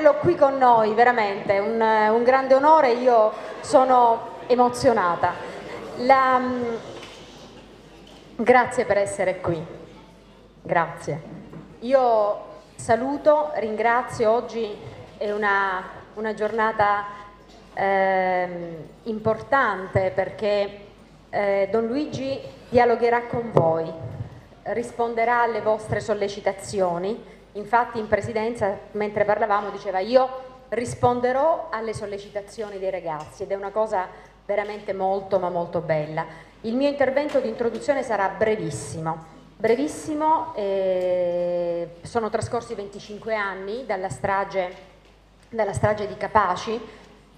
averlo qui con noi, veramente, un, un, grande onore, io sono emozionata. La, mm, grazie per essere qui, grazie. Io saluto, ringrazio, oggi è una, una giornata eh, importante perché eh, Don Luigi dialogherà con voi risponderà alle vostre sollecitazioni. Infatti in presidenza, mentre parlavamo, diceva io risponderò alle sollecitazioni dei ragazzi ed è una cosa veramente molto ma molto bella. Il mio intervento di introduzione sarà brevissimo. Brevissimo, eh, sono trascorsi 25 anni dalla strage, dalla strage di Capaci,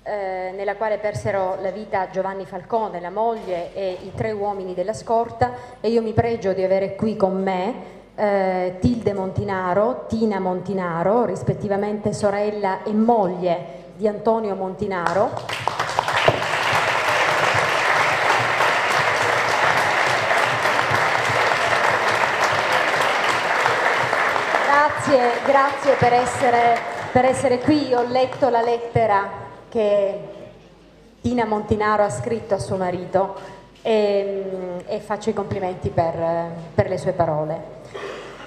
eh, nella quale persero la vita Giovanni Falcone, la moglie e i tre uomini della scorta e io mi pregio di avere qui con me eh, Tilde Montinaro, Tina Montinaro, rispettivamente sorella e moglie di Antonio Montinaro. Grazie, grazie per essere, per essere qui, ho letto la lettera che Tina Montinaro ha scritto a suo marito e, e faccio i complimenti per, per le sue parole.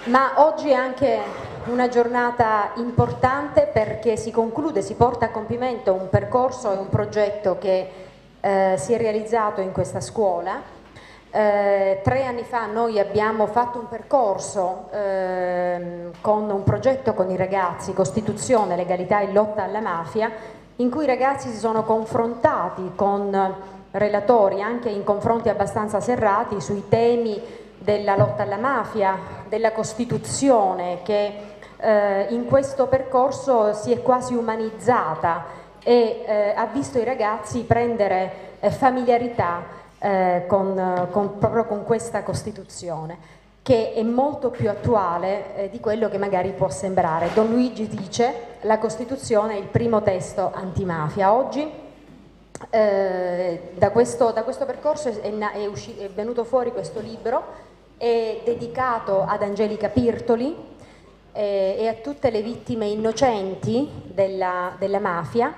Ma oggi è anche una giornata importante perché si conclude, si porta a compimento un percorso e un progetto che eh, si è realizzato in questa scuola. Eh, tre anni fa noi abbiamo fatto un percorso eh, con un progetto con i ragazzi, Costituzione, Legalità e Lotta alla Mafia, in cui i ragazzi si sono confrontati con relatori anche in confronti abbastanza serrati sui temi della lotta alla mafia, della Costituzione che eh, in questo percorso si è quasi umanizzata e eh, ha visto i ragazzi prendere eh, familiarità eh, con, con, proprio con questa Costituzione che è molto più attuale eh, di quello che magari può sembrare. Don Luigi dice la Costituzione è il primo testo antimafia. Oggi eh, da, questo, da, questo, percorso è, è, uscito, è, venuto fuori questo libro, è dedicato ad Angelica Pirtoli eh, e a tutte le vittime innocenti della, della mafia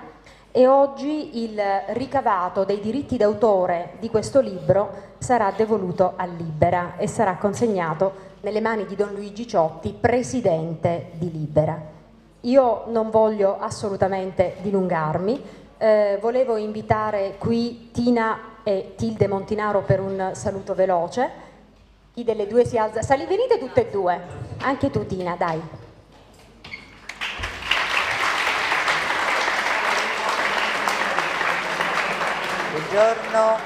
e oggi il ricavato dei diritti d'autore di questo libro sarà devoluto a Libera e sarà consegnato nelle mani di Don Luigi Ciotti, presidente di Libera. Io non voglio assolutamente dilungarmi, eh, volevo invitare qui Tina e Tilde Montinaro per un saluto veloce. Chi delle due si alza? Sali, venite tutte e due, anche tu Tina, dai. Buongiorno,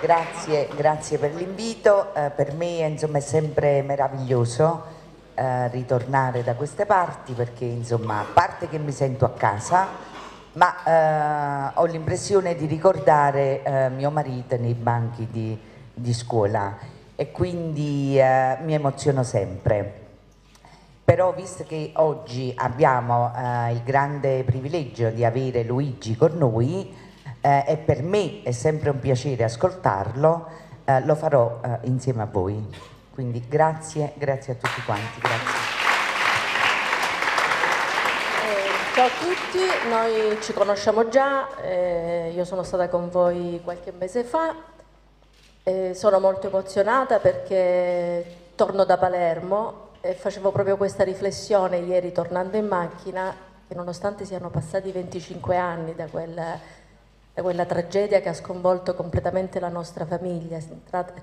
grazie, grazie per l'invito. Eh, per me insomma, è sempre meraviglioso eh, ritornare da queste parti perché insomma, a parte che mi sento a casa, ma eh, ho l'impressione di ricordare eh, mio marito nei banchi di, di scuola e quindi eh, mi emoziono sempre. Però visto che oggi abbiamo eh, il grande privilegio di avere Luigi con noi, eh, e per me è sempre un piacere ascoltarlo, eh, lo farò insieme a voi. Quindi grazie, grazie a tutti quanti. Eh, ciao a tutti, noi ci conosciamo già, eh, io sono stata con voi qualche mese fa, sono molto emozionata perché torno da Palermo e facevo proprio questa riflessione ieri tornando in macchina che nonostante siano passati 25 anni da quel da quella tragedia che ha sconvolto completamente la nostra famiglia.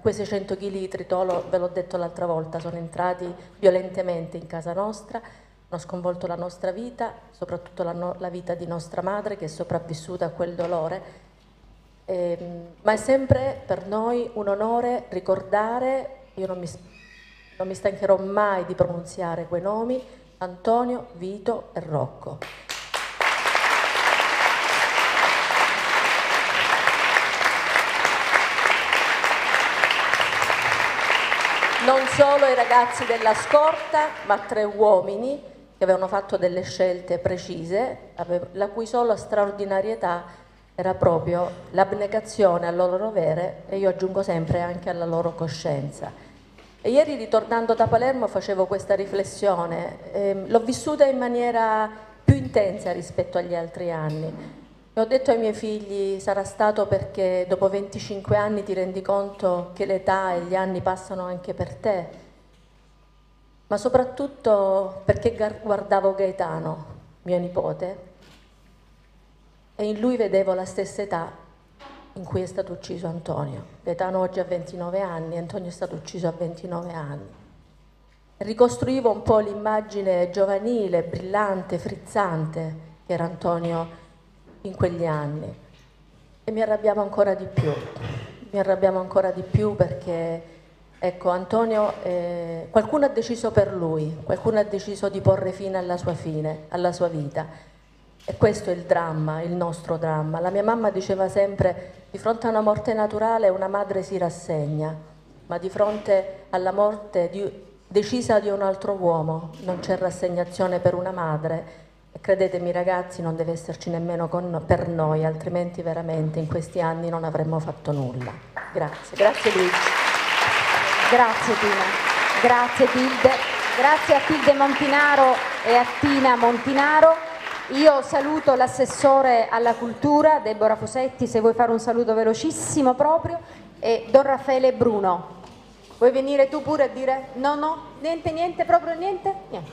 Quei 600 kg di tritolo, ve l'ho detto l'altra volta, sono entrati violentemente in casa nostra, hanno sconvolto la nostra vita, soprattutto la, no- la, vita di nostra madre che è sopravvissuta a quel dolore. E, ma è sempre per noi un onore ricordare, io non mi, non mi stancherò mai di pronunziare quei nomi, Antonio, Vito e Rocco. non solo i ragazzi della scorta, ma tre uomini che avevano fatto delle scelte precise, la cui sola straordinarietà era proprio l'abnegazione al loro dovere e io aggiungo sempre anche alla loro coscienza. E ieri ritornando da Palermo facevo questa riflessione, eh, l'ho vissuta in maniera più intensa rispetto agli altri anni. E ho detto ai miei figli, sarà stato perché dopo 25 anni ti rendi conto che l'età e gli anni passano anche per te, ma soprattutto perché guardavo Gaetano, mio nipote, e in lui vedevo la stessa età in cui è stato ucciso Antonio. Gaetano oggi ha 29 anni, Antonio è stato ucciso a 29 anni. Ricostruivo un po' l'immagine giovanile, brillante, frizzante che era Antonio in quegli anni e mi arrabbiamo ancora di più. Mi arrabbiamo ancora di più perché, ecco, Antonio, eh, qualcuno ha deciso per lui, qualcuno ha deciso di porre fine alla sua fine, alla sua vita e questo è il dramma, il nostro dramma. La mia mamma diceva sempre, di fronte a una morte naturale una madre si rassegna, ma di fronte alla morte di, decisa di un altro uomo non c'è rassegnazione per una madre. E credetemi ragazzi, non deve esserci nemmeno con, per noi, altrimenti veramente in questi anni non avremmo fatto nulla. Grazie, grazie Luigi. Grazie Tina, grazie Tilde, grazie a Tilde Montinaro e a Tina Montinaro. Io saluto l'assessore alla cultura, Deborah Fosetti, se vuoi fare un saluto velocissimo proprio, e Don Raffaele Bruno. Vuoi venire tu pure a dire no, no, niente, niente, proprio niente? Niente.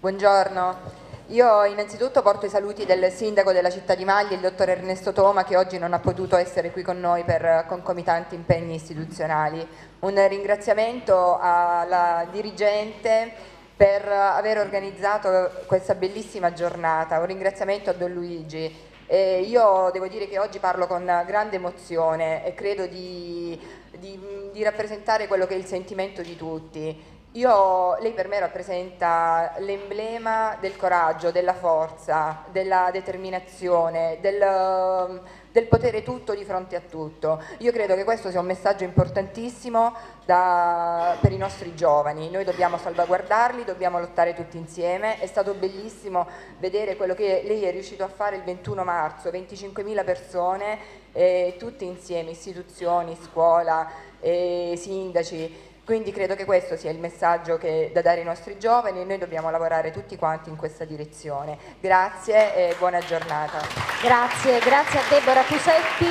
Buongiorno. Io innanzitutto porto i saluti del sindaco della città di Maglia, il dottor Ernesto Toma, che oggi non ha potuto essere qui con noi per concomitanti impegni istituzionali. Un ringraziamento alla dirigente per aver organizzato questa bellissima giornata. Un ringraziamento a Don Luigi. Eh, io devo dire che oggi parlo con grande emozione e credo di, di, di rappresentare quello che è il sentimento di tutti. Io, lei per me rappresenta l'emblema del coraggio, della forza, della determinazione, del, del potere tutto di fronte a tutto. Io credo che questo sia un messaggio importantissimo da, per i nostri giovani. Noi dobbiamo salvaguardarli, dobbiamo lottare tutti insieme. È stato bellissimo vedere quello che lei è riuscito a fare il 21 marzo, 25.000 persone, eh, tutti insieme, istituzioni, scuola, eh, sindaci. Quindi credo che questo sia il messaggio che, da dare ai nostri giovani e noi dobbiamo lavorare tutti quanti in questa direzione. Grazie e buona giornata. Grazie, grazie a Deborah Fusetti.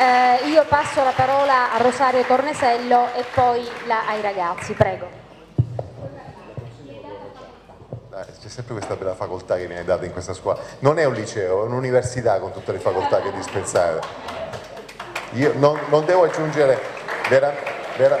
Eh, io passo la parola a Rosario Tornesello e poi la, ai ragazzi, prego. C'è sempre questa bella facoltà che viene data in questa scuola. Non è un liceo, è un'università con tutte le facoltà che dispensate. Io non, non devo aggiungere vera, vera,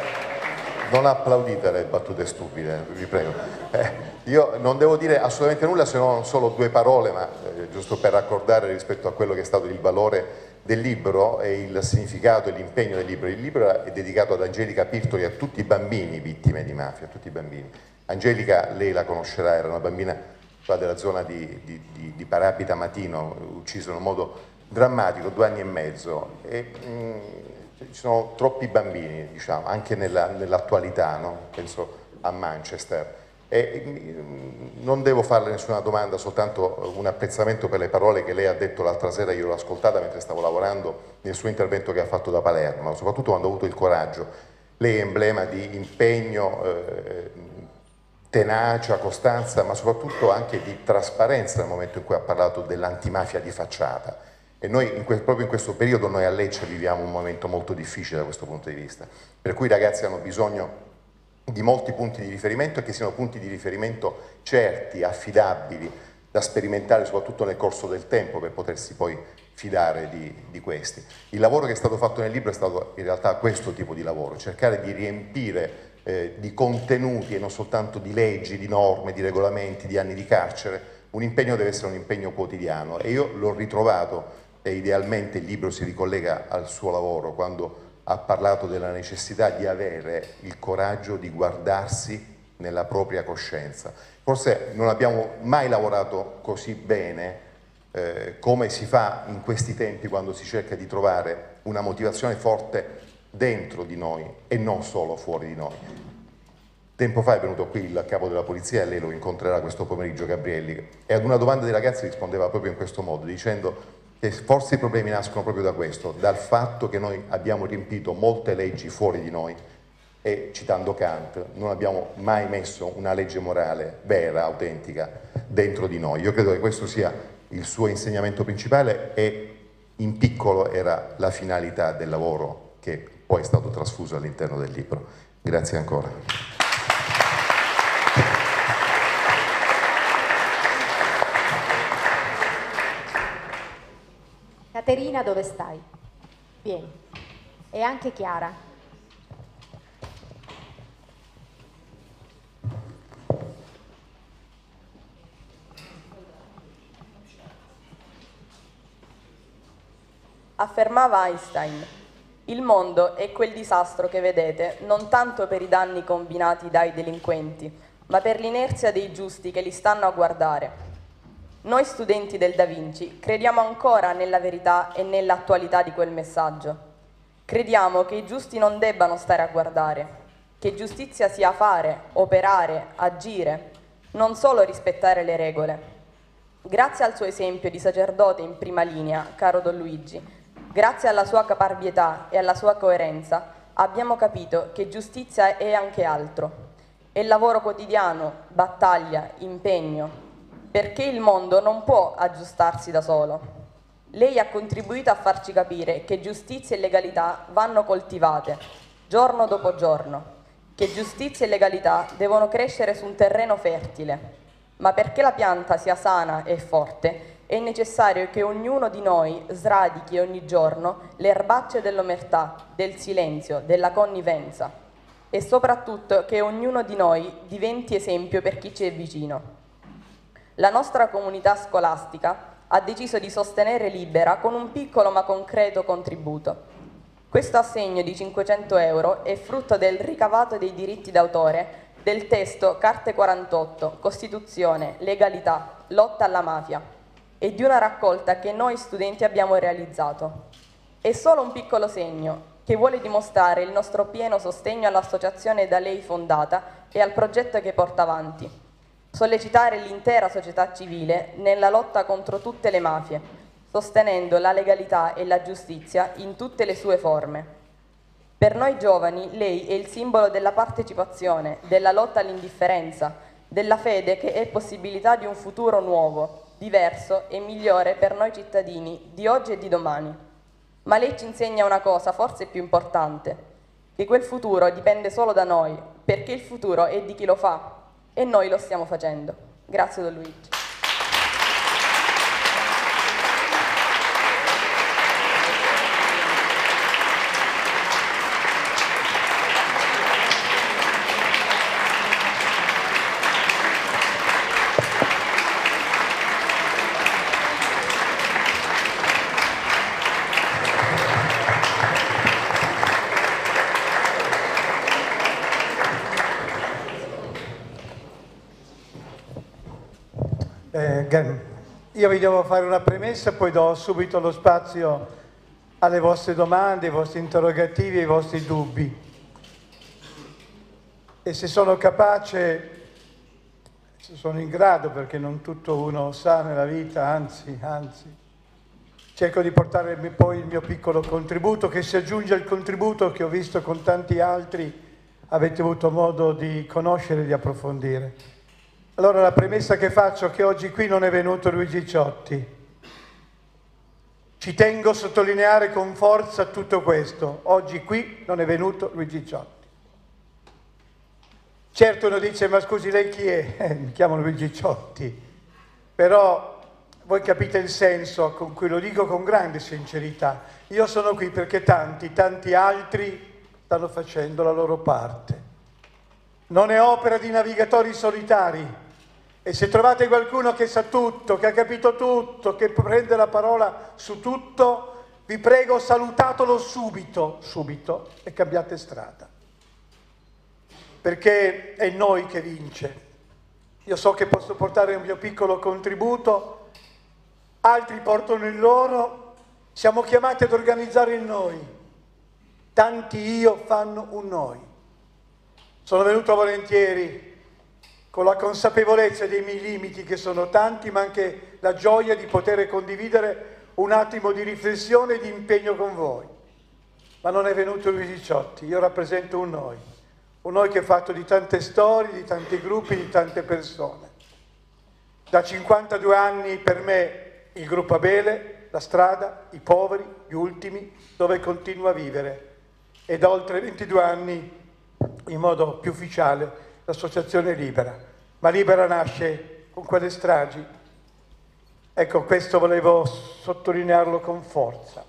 non applaudite le battute stupide, vi prego. Eh, io non devo dire assolutamente nulla se non solo due parole, ma eh, giusto per raccordare rispetto a quello che è stato il valore del libro e il significato e l'impegno del libro. Il libro è dedicato ad Angelica Pirtoli e a tutti i bambini vittime di mafia, a tutti i bambini. Angelica, lei la conoscerà, era una bambina qua della zona di, di, di, di Parabita Matino, uccisa in un modo drammatico, due anni e mezzo. E, mh, mm, ci sono troppi bambini, diciamo, anche nella, nell'attualità, no? penso a Manchester. E mm, non devo farle nessuna domanda, soltanto un apprezzamento per le parole che lei ha detto l'altra sera, io l'ho ascoltata mentre stavo lavorando nel suo intervento che ha fatto da Palermo, soprattutto quando ha avuto il coraggio. Lei è emblema di impegno, eh, tenacia, costanza, ma soprattutto anche di trasparenza nel momento in cui ha parlato dell'antimafia di facciata e noi in proprio in questo periodo noi a Lecce viviamo un momento molto difficile da questo punto di vista, per cui i ragazzi hanno bisogno di molti punti di riferimento e che siano punti di riferimento certi, affidabili, da sperimentare soprattutto nel corso del tempo per potersi poi fidare di, di, questi. Il lavoro che è stato fatto nel libro è stato in realtà questo tipo di lavoro, cercare di riempire eh, di contenuti e non soltanto di leggi, di norme, di regolamenti, di anni di carcere, un impegno deve essere un impegno quotidiano e io l'ho ritrovato e idealmente il libro si ricollega al suo lavoro quando ha parlato della necessità di avere il coraggio di guardarsi nella propria coscienza. Forse non abbiamo mai lavorato così bene eh, come si fa in questi tempi quando si cerca di trovare una motivazione forte dentro di noi e non solo fuori di noi. Tempo fa è venuto qui il capo della polizia e lei lo incontrerà questo pomeriggio Gabrielli e ad una domanda dei ragazzi rispondeva proprio in questo modo dicendo che forse i problemi nascono proprio da questo, dal fatto che noi abbiamo riempito molte leggi fuori di noi e citando Kant non abbiamo mai messo una legge morale vera, autentica dentro di noi. Io credo che questo sia il suo insegnamento principale e in piccolo era la finalità del lavoro che poi è stato trasfuso all'interno del libro. Grazie ancora. Caterina dove stai? Vieni. E anche Chiara. Affermava Einstein, il mondo è quel disastro che vedete non tanto per i danni combinati dai delinquenti, ma per l'inerzia dei giusti che li stanno a guardare. Noi studenti del Da Vinci crediamo ancora nella verità e nell'attualità di quel messaggio. Crediamo che i giusti non debbano stare a guardare, che giustizia sia fare, operare, agire, non solo rispettare le regole. Grazie al suo esempio di sacerdote in prima linea, caro Don Luigi, grazie alla sua caparbietà e alla sua coerenza, abbiamo capito che giustizia è anche altro. È lavoro quotidiano, battaglia, impegno, perché il mondo non può aggiustarsi da solo. Lei ha contribuito a farci capire che giustizia e legalità vanno coltivate, giorno dopo giorno, che giustizia e legalità devono crescere su un terreno fertile, ma perché la pianta sia sana e forte è necessario che ognuno di noi sradichi ogni giorno le erbacce dell'omertà, del silenzio, della connivenza e soprattutto che ognuno di noi diventi esempio per chi ci è vicino. La nostra comunità scolastica ha deciso di sostenere Libera con un piccolo ma concreto contributo. Questo assegno di 500 euro è frutto del ricavato dei diritti d'autore del testo Carte 48, Costituzione, Legalità, Lotta alla mafia e di una raccolta che noi studenti abbiamo realizzato. È solo un piccolo segno che vuole dimostrare il nostro pieno sostegno all'associazione da lei fondata e al progetto che porta avanti sollecitare l'intera società civile nella lotta contro tutte le mafie, sostenendo la legalità e la giustizia in tutte le sue forme. Per noi giovani lei è il simbolo della partecipazione, della lotta all'indifferenza, della fede che è possibilità di un futuro nuovo, diverso e migliore per noi cittadini di oggi e di domani. Ma lei ci insegna una cosa forse più importante, che quel futuro dipende solo da noi, perché il futuro è di chi lo fa, e noi lo stiamo facendo. Grazie Don Luigi. Devo fare una premessa, poi do subito lo spazio alle vostre domande, ai vostri interrogativi, ai vostri dubbi. E se sono capace, se sono in grado, perché non tutto uno sa nella vita, anzi, anzi, cerco di portare poi il mio piccolo contributo che si aggiunge al contributo che ho visto con tanti altri avete avuto modo di conoscere e di approfondire. Allora la premessa che faccio è che oggi qui non è venuto Luigi Ciotti. Ci tengo a sottolineare con forza tutto questo. Oggi qui non è venuto Luigi Ciotti. Certo uno dice, ma scusi lei chi è? Eh, mi chiamo Luigi Ciotti. Però voi capite il senso con cui lo dico con grande sincerità. Io sono qui perché tanti, tanti altri stanno facendo la loro parte. Non è opera di navigatori solitari, e se trovate qualcuno che sa tutto, che ha capito tutto, che prende la parola su tutto, vi prego salutatelo subito, subito e cambiate strada. Perché è noi che vince. Io so che posso portare un mio piccolo contributo, altri portano il loro, siamo chiamati ad organizzare il noi. Tanti io fanno un noi. Sono venuto volentieri con la consapevolezza dei miei limiti che sono tanti, ma anche la gioia di poter condividere un attimo di riflessione e di impegno con voi. Ma non è venuto Luigi Ciotti, io rappresento un noi, un noi che è fatto di tante storie, di tanti gruppi, di tante persone. Da 52 anni per me il gruppo Abele, la strada, i poveri, gli ultimi, dove continua a vivere. E da oltre 22 anni in modo più ufficiale l'associazione Libera. Ma Libera nasce con quelle stragi. Ecco, questo volevo sottolinearlo con forza.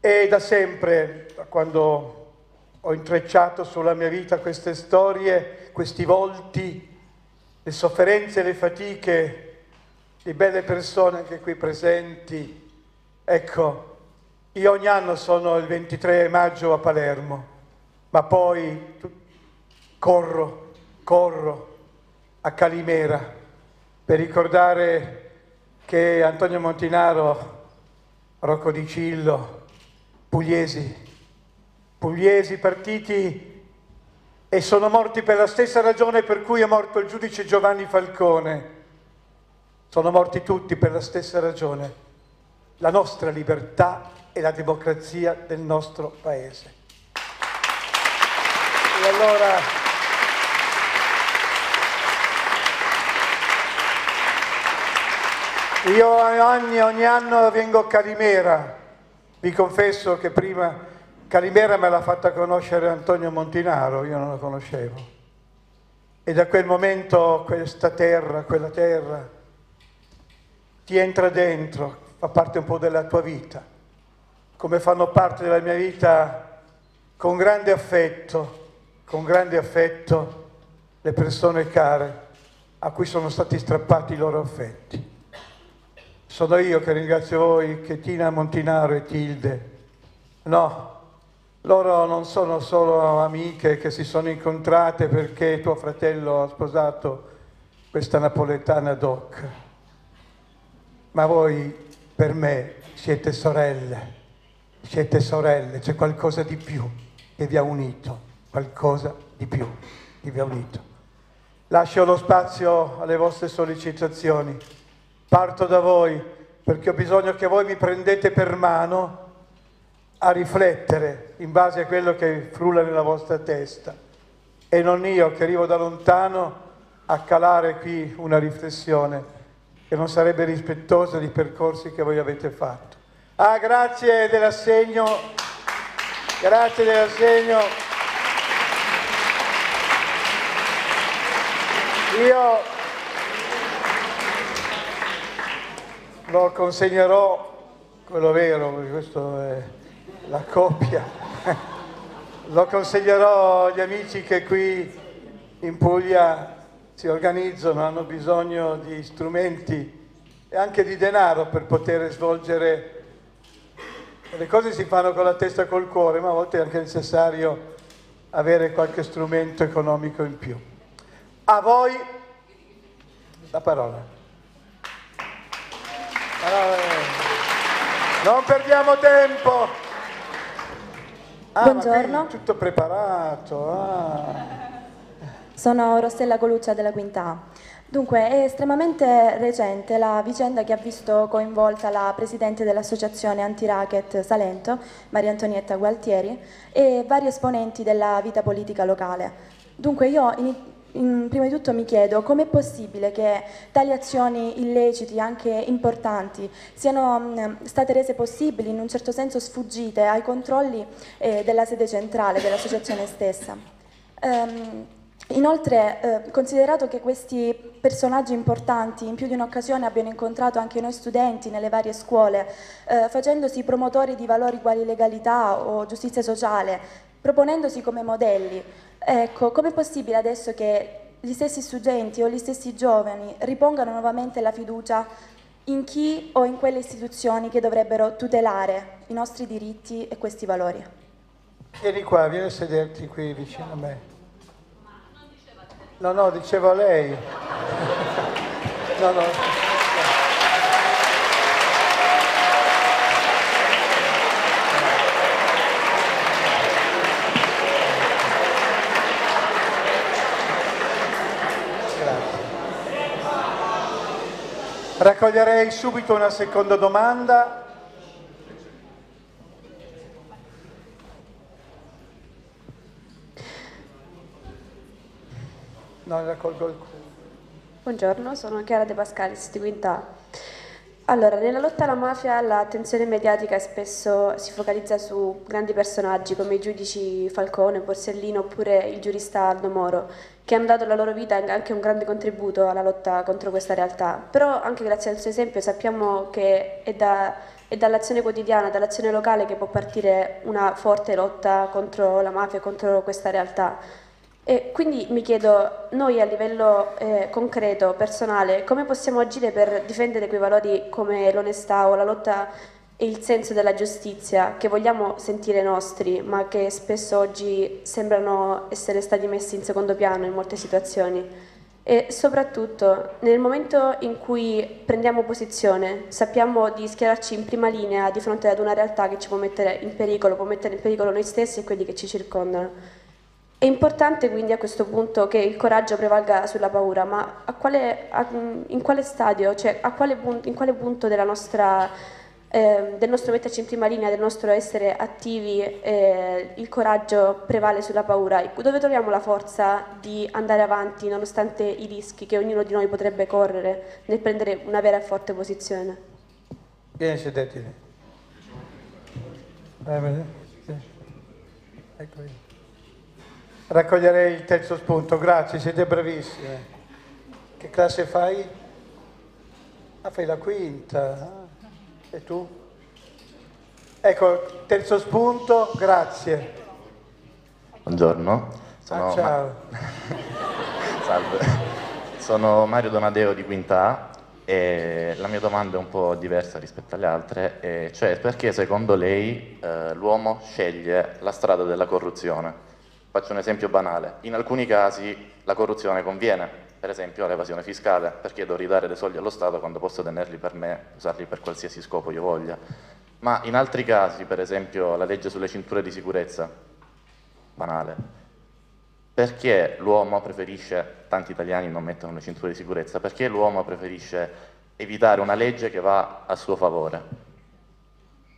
E da sempre, da quando ho intrecciato sulla mia vita queste storie, questi volti, le sofferenze le fatiche di belle persone anche qui presenti, ecco, io ogni anno sono il 23 maggio a Palermo, ma poi corro, corro a Calimera per ricordare che Antonio Montinaro, Rocco Di Cillo, Pugliesi, Pugliesi partiti e sono morti per la stessa ragione per cui è morto il giudice Giovanni Falcone. Sono morti tutti per la stessa ragione, la nostra libertà e la democrazia del nostro Paese. E allora Io ogni, ogni, anno vengo a Calimera, vi confesso che prima Calimera me l'ha fatta conoscere Antonio Montinaro, io non la conoscevo. E da quel momento questa terra, quella terra, ti entra dentro, fa parte un po' della tua vita, come fanno parte della mia vita con grande affetto, con grande affetto le persone care a cui sono stati strappati i loro affetti. Sono io che ringrazio voi, che Tina Montinaro e Tilde. No, loro non sono solo amiche che si sono incontrate perché tuo fratello ha sposato questa napoletana doc, ma voi per me siete sorelle, siete sorelle, c'è qualcosa di più che vi ha unito, qualcosa di più che vi ha unito. Lascio lo spazio alle vostre sollecitazioni. Parto da voi perché ho bisogno che voi mi prendete per mano a riflettere in base a quello che frulla nella vostra testa e non io che arrivo da lontano a calare qui una riflessione che non sarebbe rispettosa dei percorsi che voi avete fatto. Ah, grazie dell'assegno, grazie dell'assegno. Io lo consegnerò, quello vero, perché questo è la coppia, lo consegnerò agli amici che qui in Puglia si organizzano, hanno bisogno di strumenti e anche di denaro per poter svolgere le cose si fanno con la testa e col cuore, ma a volte è anche necessario avere qualche strumento economico in più. A voi la parola. Non perdiamo tempo. Ah, Buongiorno. Tutto preparato. Ah. Sono Rossella Coluccia della Quinta A. Dunque, è estremamente recente la vicenda che ha visto coinvolta la Presidente dell'Associazione Anti-Racket Salento, Maria Antonietta Gualtieri, e vari esponenti della vita politica locale. Dunque, io prima di tutto mi chiedo com'è possibile che tali azioni illeciti, anche importanti, siano mh, state rese possibili, in un certo senso sfuggite ai controlli eh, della sede centrale, dell'associazione stessa. Um, Inoltre, eh, considerato che questi personaggi importanti in più di un'occasione abbiano incontrato anche noi studenti nelle varie scuole, eh, facendosi promotori di valori quali legalità o giustizia sociale, proponendosi come modelli, Ecco, com'è possibile adesso che gli stessi studenti o gli stessi giovani ripongano nuovamente la fiducia in chi o in quelle istituzioni che dovrebbero tutelare i nostri diritti e questi valori? Vieni qua, vieni a sederti qui vicino a me. No, no, dicevo a lei. No, no. Raccoglierei subito una seconda domanda. No, raccolgo il Buongiorno, sono Chiara De Pascalis di Quinta. Allora, nella lotta alla mafia l'attenzione mediatica spesso si focalizza su grandi personaggi come i giudici Falcone, Borsellino oppure il giurista Aldo Moro, che hanno dato la loro vita anche un grande contributo alla lotta contro questa realtà. Però anche grazie al suo esempio sappiamo che è, da, è dall'azione quotidiana, dall'azione locale che può partire una forte lotta contro la mafia contro questa realtà. E quindi mi chiedo, noi a livello eh, concreto, personale, come possiamo agire per difendere quei valori come l'onestà o la lotta e il senso della giustizia che vogliamo sentire nostri, ma che spesso oggi sembrano essere stati messi in secondo piano in molte situazioni? E soprattutto nel momento in cui prendiamo posizione, sappiamo di schierarci in prima linea di fronte ad una realtà che ci può mettere in pericolo, può mettere in pericolo noi stessi e quelli che ci circondano. È importante quindi a questo punto che il coraggio prevalga sulla paura, ma quale, a, in quale stadio, cioè quale punto, in quale punto nostra, eh, del nostro metterci in prima linea, del nostro essere attivi, eh, il coraggio prevale sulla paura? Dove troviamo la forza di andare avanti nonostante i rischi che ognuno di noi potrebbe correre nel prendere una vera e forte posizione? Vieni sedetti. Ecco io. Raccoglierei il terzo spunto, grazie, siete bravissime. Che classe fai? Ah, fai la quinta. E tu? Ecco, terzo spunto, grazie. Buongiorno. Sono ah, ciao. Ma... Salve. Sono Mario Donadeo di Quinta e la mia domanda è un po' diversa rispetto alle altre, cioè perché secondo lei eh, l'uomo sceglie la strada della corruzione? Faccio un esempio banale. In alcuni casi la corruzione conviene, per esempio l'evasione fiscale, perché devo ridare dei soldi allo Stato quando posso tenerli per me, usarli per qualsiasi scopo io voglia. Ma in altri casi, per esempio la legge sulle cinture di sicurezza, banale, perché l'uomo preferisce, tanti italiani non mettono le cinture di sicurezza, perché l'uomo preferisce evitare una legge che va a suo favore?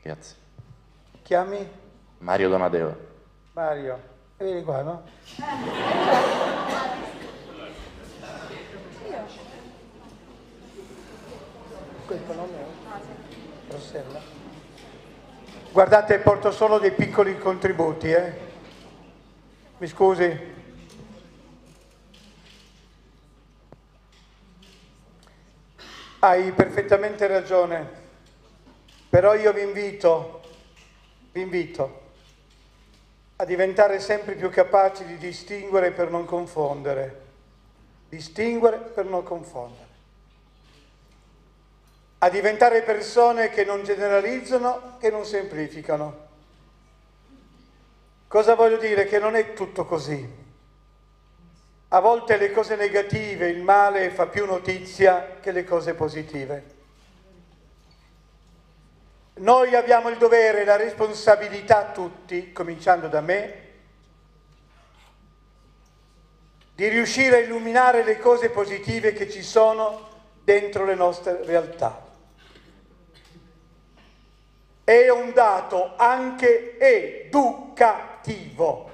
Grazie. Chiami? Mario Donadeo. Mario. E vieni qua, no? Questo non è? Rossella? Guardate, porto solo dei piccoli contributi, eh? Mi scusi? Hai perfettamente ragione, però io vi invito, vi invito a diventare sempre più capaci di distinguere per non confondere, distinguere per non confondere, a diventare persone che non generalizzano, che non semplificano. Cosa voglio dire? Che non è tutto così. A volte le cose negative, il male fa più notizia che le cose positive. Noi abbiamo il dovere e la responsabilità tutti, cominciando da me, di riuscire a illuminare le cose positive che ci sono dentro le nostre realtà. È un dato anche educativo.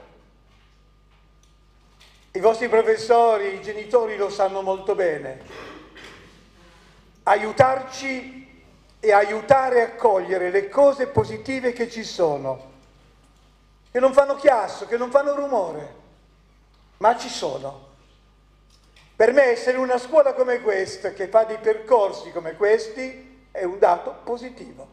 I vostri professori, i genitori lo sanno molto bene. Aiutarci e aiutare a cogliere le cose positive che ci sono, che non fanno chiasso, che non fanno rumore, ma ci sono. Per me essere una scuola come questa, che fa dei percorsi come questi, è un dato positivo.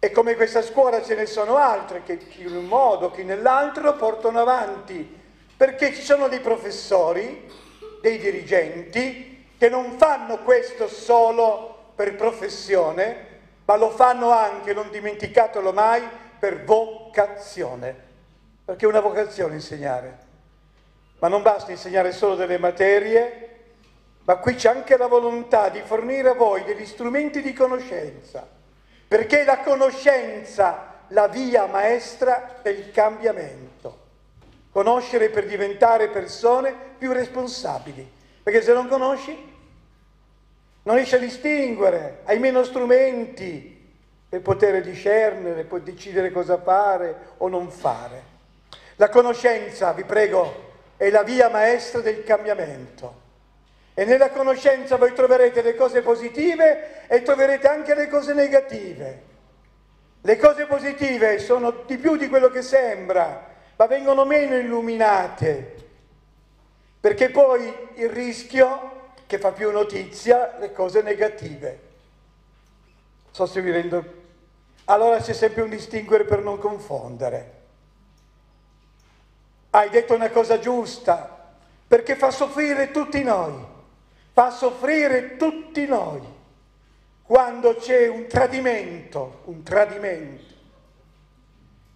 E come questa scuola ce ne sono altre che chi in un modo, chi nell'altro portano avanti, perché ci sono dei professori, dei dirigenti, che non fanno questo solo per professione, ma lo fanno anche, non dimenticatelo mai, per vocazione, perché è una vocazione insegnare. Ma non basta insegnare solo delle materie, ma qui c'è anche la volontà di fornire a voi degli strumenti di conoscenza, perché la conoscenza la via maestra del cambiamento. Conoscere per diventare persone più responsabili, perché se non conosci non riesce a distinguere, hai meno strumenti per poter discernere, per decidere cosa fare o non fare. La conoscenza, vi prego, è la via maestra del cambiamento. E nella conoscenza voi troverete le cose positive e troverete anche le cose negative. Le cose positive sono di più di quello che sembra, ma vengono meno illuminate, perché poi il rischio che fa più notizia le cose negative. So se vi rendo... Allora c'è sempre un distinguere per non confondere. Hai detto una cosa giusta, perché fa soffrire tutti noi, fa soffrire tutti noi quando c'è un tradimento, un tradimento.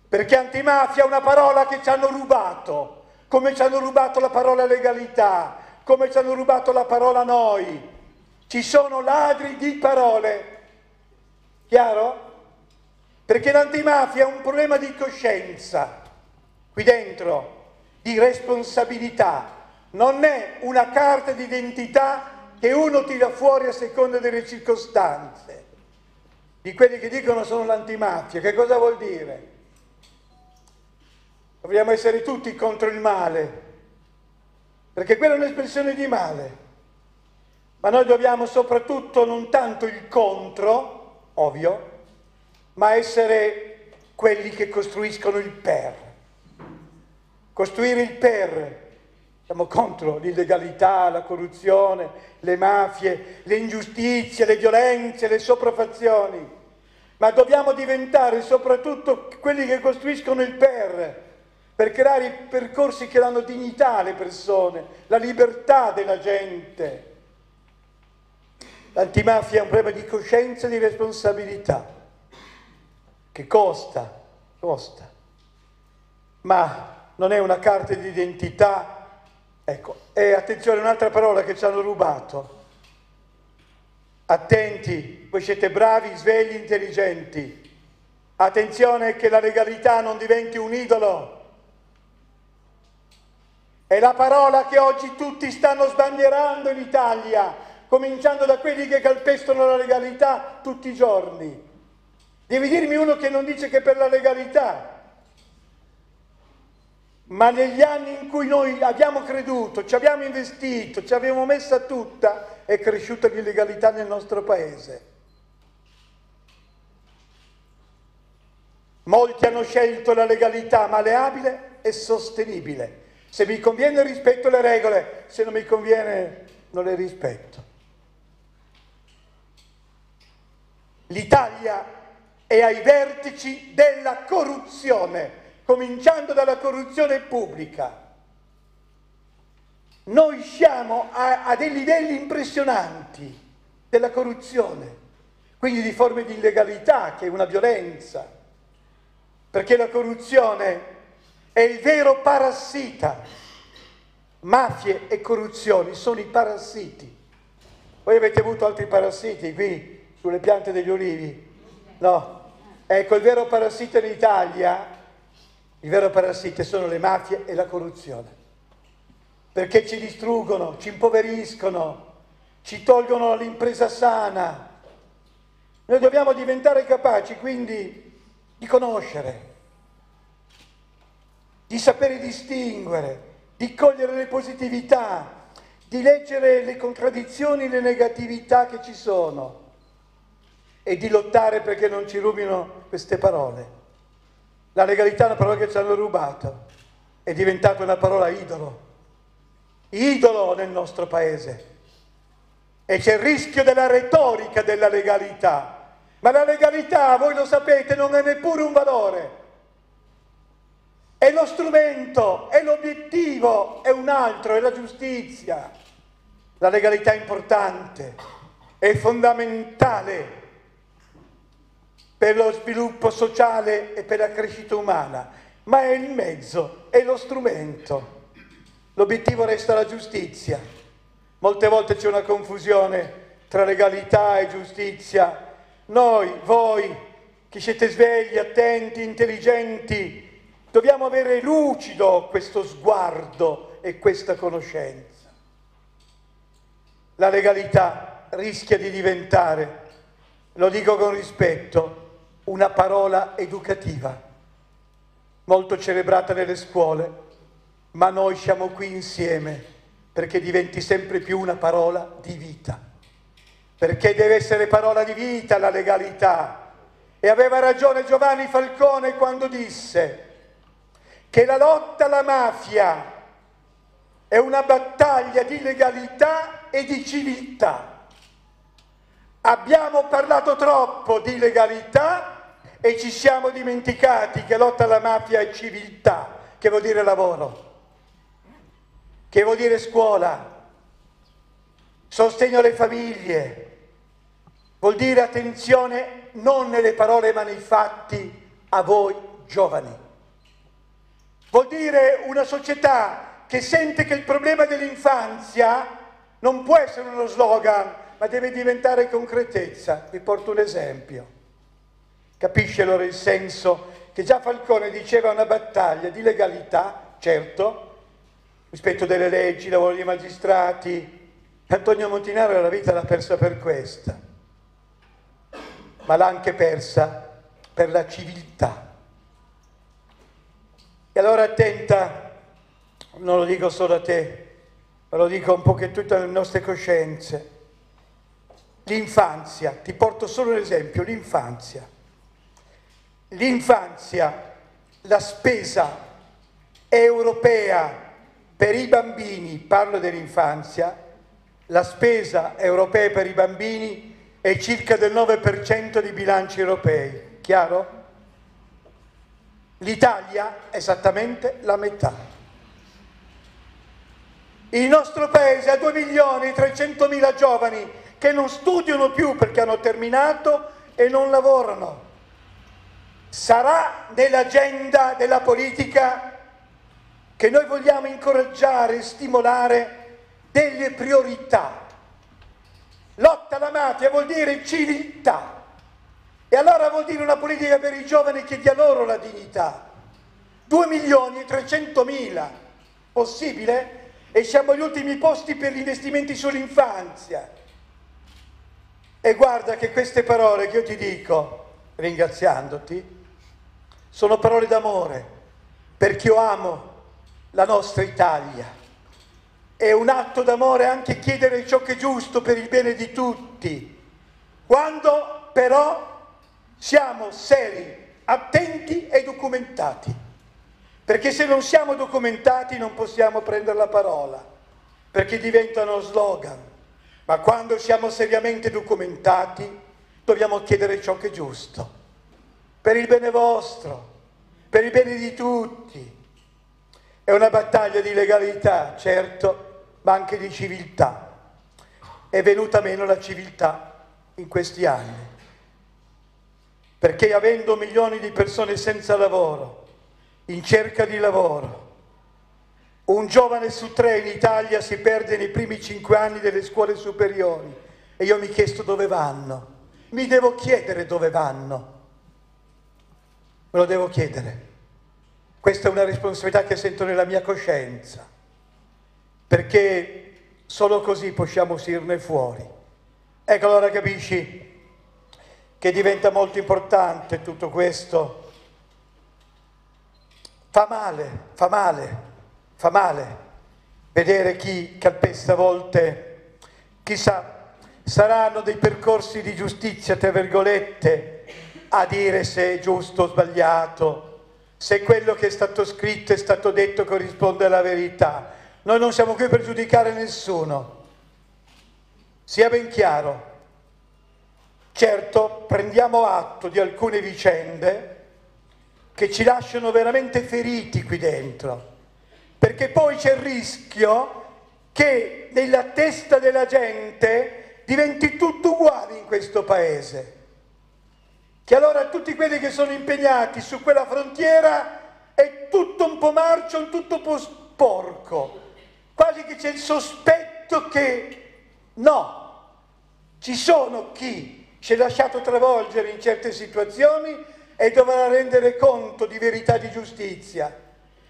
Perché antimafia è una parola che ci hanno rubato, come ci hanno rubato la parola legalità, come ci hanno rubato la parola noi. Ci sono ladri di parole. Chiaro? Perché l'antimafia è un problema di coscienza, qui dentro, di responsabilità. Non è una carta d'identità che uno tira fuori a seconda delle circostanze. Di quelli che dicono sono l'antimafia, che cosa vuol dire? Dobbiamo essere tutti contro il male, perché quella è un'espressione di male. Ma noi dobbiamo soprattutto non tanto il contro, ovvio, ma essere quelli che costruiscono il per. Costruire il per. Siamo contro l'illegalità, la corruzione, le mafie, le ingiustizie, le violenze, le sopraffazioni. Ma dobbiamo diventare soprattutto quelli che costruiscono il per per creare i percorsi che danno dignità alle persone, la libertà della gente. L'antimafia è un problema di coscienza e di responsabilità, che costa, costa, ma non è una carta di identità. Ecco, e attenzione, un'altra parola che ci hanno rubato. Attenti, voi siete bravi, svegli, intelligenti. Attenzione che la legalità non diventi un idolo è la parola che oggi tutti stanno sbandierando in Italia, cominciando da quelli che calpestano la legalità tutti i giorni. Devi dirmi uno che non dice che per la legalità. Ma negli anni in cui noi abbiamo creduto, ci abbiamo investito, ci abbiamo messa tutta, è cresciuta l'illegalità nel nostro paese. Molti hanno scelto la legalità maleabile e sostenibile se mi conviene rispetto le regole, se non mi conviene non le rispetto. L'Italia è ai vertici della corruzione, cominciando dalla corruzione pubblica. Noi siamo a, a dei livelli impressionanti della corruzione, quindi di forme di illegalità, che è una violenza, perché la corruzione è il vero parassita. Mafie e corruzioni sono i parassiti. Voi avete avuto altri parassiti qui sulle piante degli olivi? No. Ecco, il vero parassita in Italia, il vero parassita sono le mafie e la corruzione. Perché ci distruggono, ci impoveriscono, ci tolgono l'impresa sana. Noi dobbiamo diventare capaci quindi di conoscere, di sapere distinguere, di cogliere le positività, di leggere le contraddizioni le negatività che ci sono e di lottare perché non ci rubino queste parole. La legalità è una parola che ci hanno rubato, è diventata una parola idolo, idolo nel nostro paese. E c'è il rischio della retorica della legalità, ma la legalità, voi lo sapete, non è neppure un valore. È lo strumento, è l'obiettivo, è un altro, è la giustizia. La legalità è importante, è fondamentale per lo sviluppo sociale e per la crescita umana, ma è il mezzo, è lo strumento. L'obiettivo resta la giustizia. Molte volte c'è una confusione tra legalità e giustizia. Noi, voi, che siete svegli, attenti, intelligenti, Dobbiamo avere lucido questo sguardo e questa conoscenza. La legalità rischia di diventare, lo dico con rispetto, una parola educativa, molto celebrata nelle scuole, ma noi siamo qui insieme perché diventi sempre più una parola di vita, perché deve essere parola di vita la legalità. E aveva ragione Giovanni Falcone quando disse che la lotta alla mafia è una battaglia di legalità e di civiltà. Abbiamo parlato troppo di legalità e ci siamo dimenticati che lotta alla mafia è civiltà, che vuol dire lavoro, che vuol dire scuola, sostegno alle famiglie, vuol dire attenzione non nelle parole ma nei fatti a voi giovani. Vuol dire una società che sente che il problema dell'infanzia non può essere uno slogan, ma deve diventare concretezza. Vi porto un esempio. Capisce allora il senso che già Falcone diceva una battaglia di legalità, certo, rispetto delle leggi, lavoro dei magistrati. Antonio Montinaro la vita l'ha persa per questa, ma l'ha anche persa per la civiltà. E allora attenta non lo dico solo a te, ma lo dico un pochettino a tutte le nostre coscienze. L'infanzia, ti porto solo un esempio, l'infanzia. L'infanzia, la spesa europea per i bambini, parlo dell'infanzia, la spesa europea per i bambini è circa del 9% dei bilanci europei, chiaro? L'Italia esattamente la metà. Il nostro paese ha 2 milioni e 300 mila giovani che non studiano più perché hanno terminato e non lavorano. Sarà nell'agenda della politica che noi vogliamo incoraggiare e stimolare delle priorità. Lotta alla mafia vuol dire civiltà. E allora vuol dire una politica per i giovani che dia loro la dignità. 2 milioni e 300 mila. Possibile? e siamo agli ultimi posti per gli investimenti sull'infanzia. E guarda che queste parole che io ti dico, ringraziandoti, sono parole d'amore, perché io amo la nostra Italia. È un atto d'amore anche chiedere ciò che è giusto per il bene di tutti, quando però siamo seri, attenti e documentati. Perché se non siamo documentati non possiamo prendere la parola, perché diventano slogan. Ma quando siamo seriamente documentati dobbiamo chiedere ciò che è giusto, per il bene vostro, per il bene di tutti. È una battaglia di legalità, certo, ma anche di civiltà. È venuta meno la civiltà in questi anni, perché avendo milioni di persone senza lavoro, in cerca di lavoro. Un giovane su tre in Italia si perde nei primi cinque anni delle scuole superiori e io mi chiesto dove vanno. Mi devo chiedere dove vanno. Me lo devo chiedere. Questa è una responsabilità che sento nella mia coscienza, perché solo così possiamo uscirne fuori. Ecco allora capisci che diventa molto importante tutto questo Fa male, fa male, fa male vedere chi calpesta a volte, chissà, saranno dei percorsi di giustizia, tra virgolette, a dire se è giusto o sbagliato, se quello che è stato scritto e stato detto corrisponde alla verità. Noi non siamo qui per giudicare nessuno, sia ben chiaro. Certo, prendiamo atto di alcune vicende che ci lasciano veramente feriti qui dentro, perché poi c'è il rischio che nella testa della gente diventi tutto uguale in questo paese, che allora tutti quelli che sono impegnati su quella frontiera è tutto un po' marcio, tutto un po' sporco, quasi che c'è il sospetto che no, ci sono chi si è lasciato travolgere in certe situazioni e dovrà rendere conto di verità di giustizia,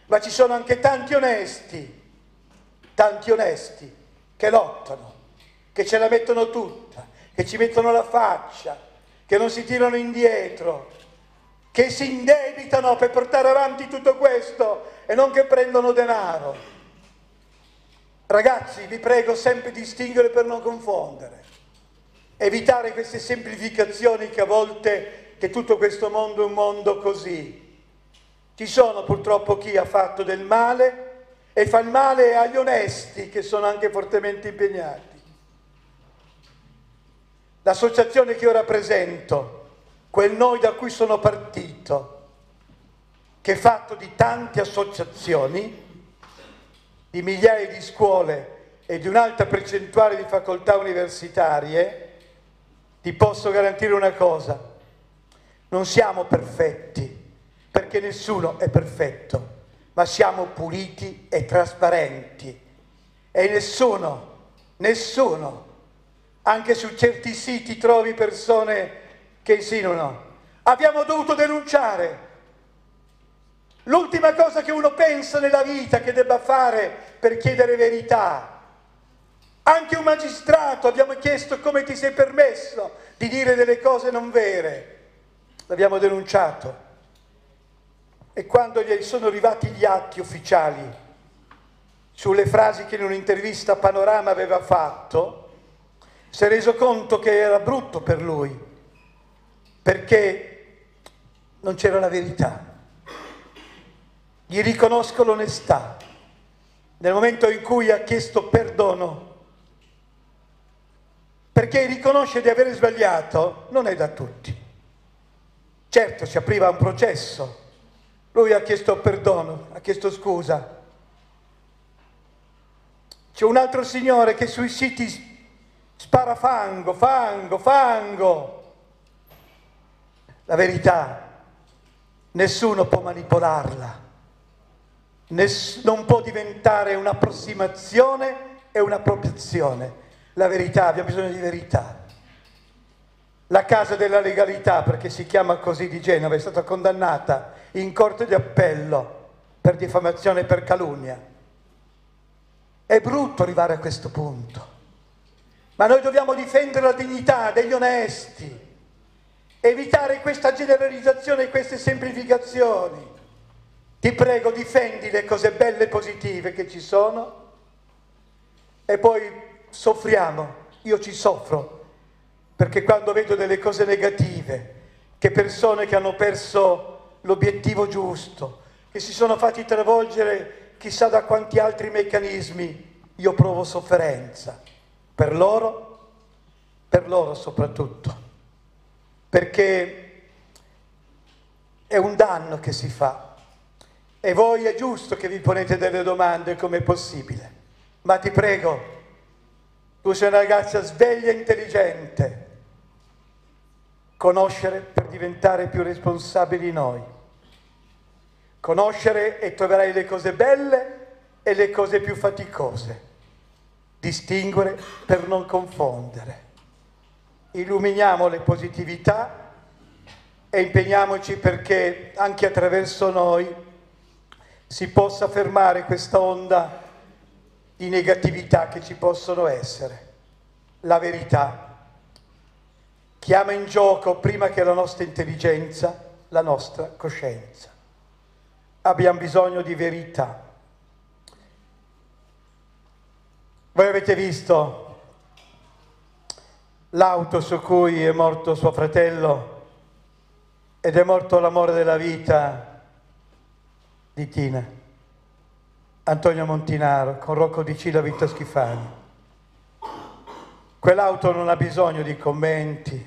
ma ci sono anche tanti onesti, tanti onesti che lottano che ce la mettono tutta, che ci mettono la faccia, che non si tirano indietro, che si indebitano per portare avanti tutto questo e non che prendono denaro. Ragazzi, vi prego sempre di distinguere per non confondere, evitare queste semplificazioni che a volte che tutto questo mondo è un mondo così. Ci sono purtroppo chi ha fatto del male e fa il male agli onesti che sono anche fortemente impegnati. L'associazione che io rappresento, quel noi da cui sono partito, che è fatto di tante associazioni, di migliaia di scuole e di un'alta percentuale di facoltà universitarie, ti posso garantire una cosa, non siamo perfetti, perché nessuno è perfetto, ma siamo puliti e trasparenti. E nessuno, nessuno, anche su certi siti trovi persone che insinuano. Abbiamo dovuto denunciare. L'ultima cosa che uno pensa nella vita che debba fare per chiedere verità. Anche un magistrato abbiamo chiesto come ti sei permesso di dire delle cose non vere. L'abbiamo denunciato. E quando gli sono arrivati gli atti ufficiali sulle frasi che in un'intervista a Panorama aveva fatto, si è reso conto che era brutto per lui, perché non c'era la verità. Gli riconosco l'onestà. Nel momento in cui ha chiesto perdono, perché riconosce di aver sbagliato non è da tutti. Certo, si apriva un processo, lui ha chiesto perdono, ha chiesto scusa. C'è un altro signore che sui siti spara fango, fango, fango. La verità, nessuno può manipolarla, Ness- non può diventare un'approssimazione e un'appropriazione. La verità, abbiamo bisogno di verità. La casa della legalità, perché si chiama così di Genova, è stata condannata in corte di appello per diffamazione e per calunnia. È brutto arrivare a questo punto, ma noi dobbiamo difendere la dignità degli onesti, evitare questa generalizzazione e queste semplificazioni. Ti prego, difendi le cose belle e positive che ci sono e poi soffriamo, io ci soffro, perché quando vedo delle cose negative, che persone che hanno perso l'obiettivo giusto, che si sono fatti travolgere chissà da quanti altri meccanismi, io provo sofferenza per loro, per loro soprattutto, perché è un danno che si fa e voi è giusto che vi ponete delle domande come è possibile, ma ti prego, tu sei una ragazza sveglia e intelligente, conoscere per diventare più responsabili noi. Conoscere e troverai le cose belle e le cose più faticose. Distinguere per non confondere. Illuminiamo le positività e impegniamoci perché anche attraverso noi si possa fermare questa onda di negatività che ci possono essere. La verità chiama in gioco prima che la nostra intelligenza la nostra coscienza. Abbiamo bisogno di verità. Voi avete visto l'auto su cui è morto suo fratello ed è morto l'amore della vita di Tina, Antonio Montinaro, con Rocco Di Cilla Vito Schifani. Quell'auto non ha bisogno di commenti,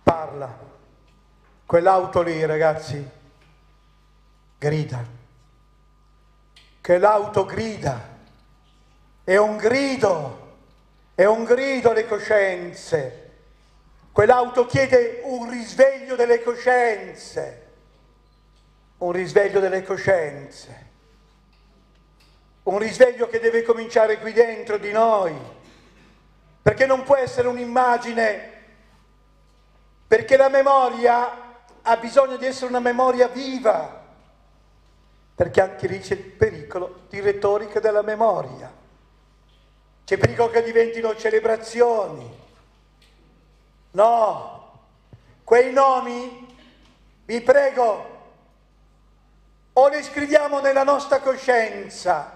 parla. Quell'auto lì, ragazzi, grida. Quell'auto grida. È un grido, è un grido alle coscienze. Quell'auto chiede un risveglio delle coscienze, un risveglio delle coscienze, un risveglio che deve cominciare qui dentro di noi perché non può essere un'immagine, perché la memoria ha bisogno di essere una memoria viva, perché anche lì c'è il pericolo di retorica della memoria. C'è pericolo che diventino celebrazioni. No, quei nomi, vi prego, o li scriviamo nella nostra coscienza,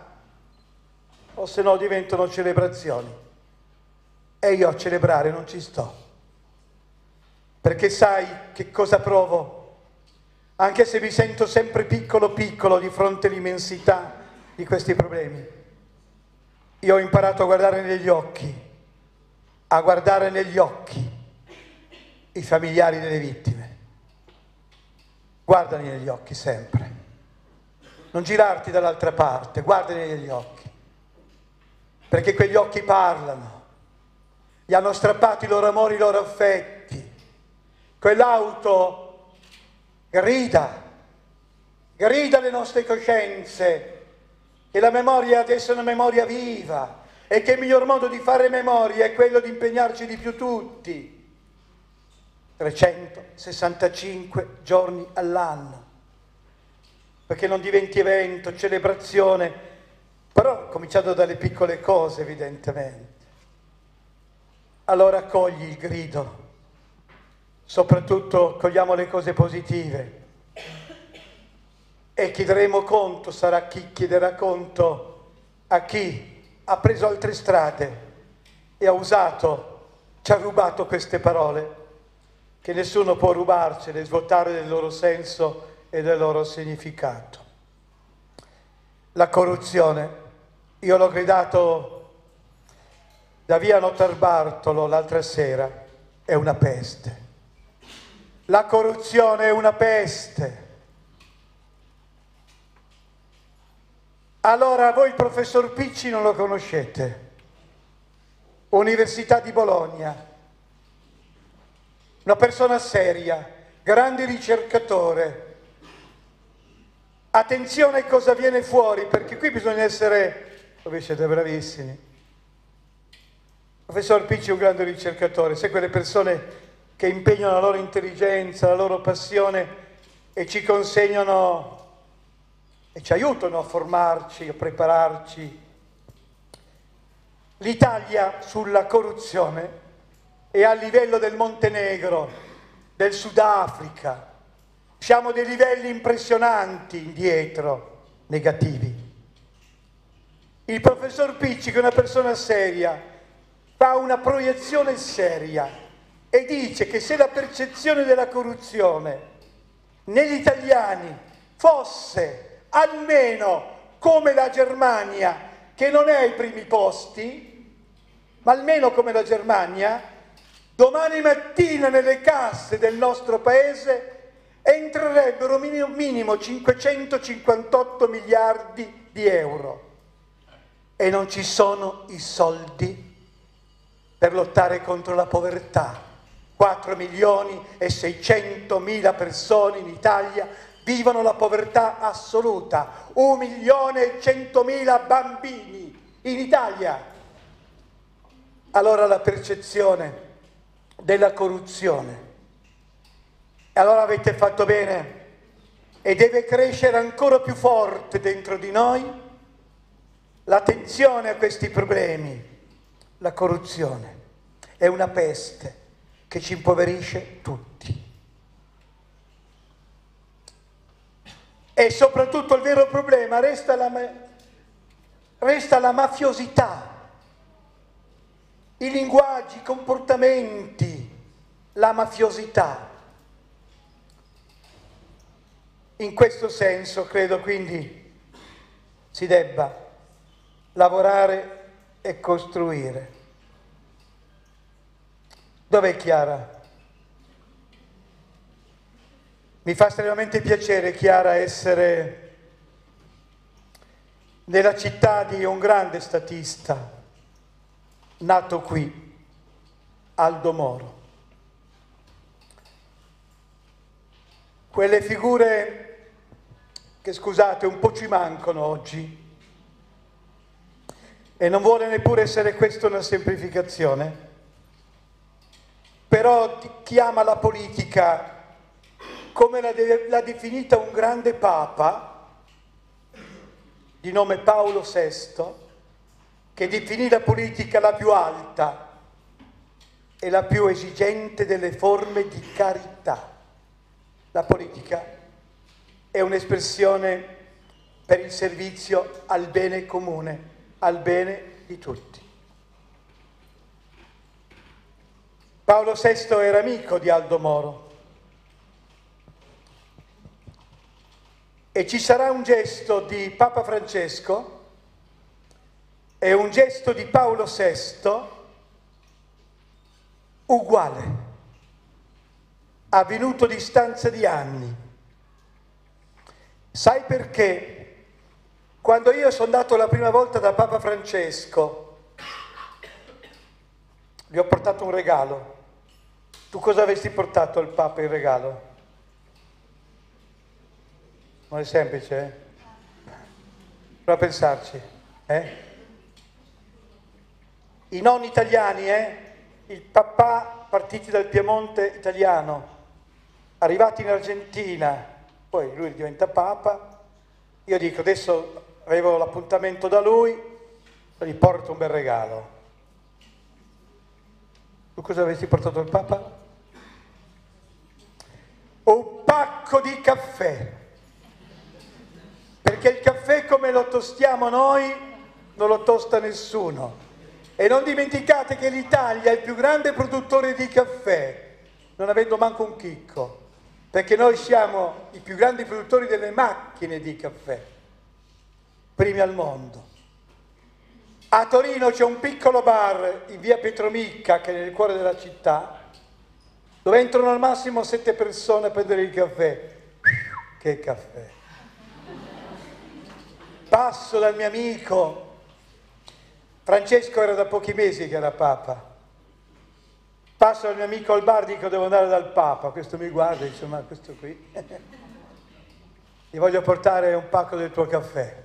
o se no diventano celebrazioni. E io a celebrare non ci sto, perché sai che cosa provo? Anche se mi sento sempre piccolo piccolo di fronte all'immensità di questi problemi. Io ho imparato a guardare negli occhi, a guardare negli occhi i familiari delle vittime. Guardali negli occhi sempre. Non girarti dall'altra parte, guardali negli occhi. Perché quegli occhi parlano. Gli hanno strappato i loro amori, i loro affetti. Quell'auto grida, grida le nostre coscienze che la memoria adesso è una memoria viva e che il miglior modo di fare memoria è quello di impegnarci di più tutti. 365 giorni all'anno, perché non diventi evento, celebrazione, però cominciando dalle piccole cose evidentemente. Allora accogli il grido, soprattutto cogliamo le cose positive e chiederemo conto, sarà chi chiederà conto a chi ha preso altre strade e ha usato, ci ha rubato queste parole, che nessuno può rubarcele, svuotare del loro senso e del loro significato. La corruzione, io l'ho gridato da via Notarbartolo l'altra sera, è una peste. La corruzione è una peste. Allora voi il professor Picci non lo conoscete, Università di Bologna, una persona seria, grande ricercatore. Attenzione a cosa viene fuori, perché qui bisogna essere, voi siete bravissimi. Professor Picci è un grande ricercatore, sai quelle persone che impegnano la loro intelligenza, la loro passione e ci consegnano e ci aiutano a formarci, a prepararci. L'Italia sulla corruzione è a livello del Montenegro, del Sudafrica. Siamo dei livelli impressionanti indietro, negativi. Il professor Picci, che è una persona seria, fa una proiezione seria e dice che se la percezione della corruzione negli italiani fosse almeno come la Germania, che non è ai primi posti, ma almeno come la Germania, domani mattina nelle casse del nostro paese entrerebbero minimo, minimo 558 miliardi di euro e non ci sono i soldi per lottare contro la povertà. 4 milioni e 600 mila persone in Italia vivono la povertà assoluta, un milione e centomila bambini in Italia. Allora la percezione della corruzione. Allora avete fatto bene e deve crescere ancora più forte dentro di noi l'attenzione a questi problemi. La corruzione è una peste che ci impoverisce tutti. E soprattutto il vero problema resta la, resta la mafiosità, i linguaggi, i comportamenti, la mafiosità. In questo senso credo quindi si debba lavorare e costruire. Dov'è Chiara? Mi fa estremamente piacere, Chiara, essere nella città di un grande statista, nato qui, Aldo Moro. Quelle figure che, scusate, un po' ci mancano oggi, e non vuole neppure essere questa una semplificazione, però chi ama la politica come l'ha definita un grande papa di nome Paolo VI, che definì la politica la più alta e la più esigente delle forme di carità. La politica è un'espressione per il servizio al bene comune, al bene di tutti. Paolo VI era amico di Aldo Moro e ci sarà un gesto di Papa Francesco e un gesto di Paolo VI uguale, avvenuto a distanza di anni. Sai perché? Quando io sono andato la prima volta da Papa Francesco, gli ho portato un regalo. Tu cosa avresti portato al Papa in regalo? Non è semplice, eh? Prova a pensarci, eh? I nonni italiani, eh? Il papà partiti dal Piemonte italiano, arrivati in Argentina, poi lui diventa papa, io dico adesso avevo l'appuntamento da lui, gli porto un bel regalo. Tu cosa avresti portato al Papa? Un pacco di caffè. Perché il caffè come lo tostiamo noi non lo tosta nessuno. E non dimenticate che l'Italia è il più grande produttore di caffè, non avendo manco un chicco, perché noi siamo i più grandi produttori delle macchine di caffè, primi al mondo. A Torino c'è un piccolo bar in via Petromicca, che è nel cuore della città, dove entrano al massimo sette persone a prendere il caffè. Che caffè! Passo dal mio amico, Francesco era da pochi mesi che era Papa. Passo dal mio amico al bar, dico devo andare dal Papa, questo mi guarda e dice ma questo qui, gli voglio portare un pacco del tuo caffè.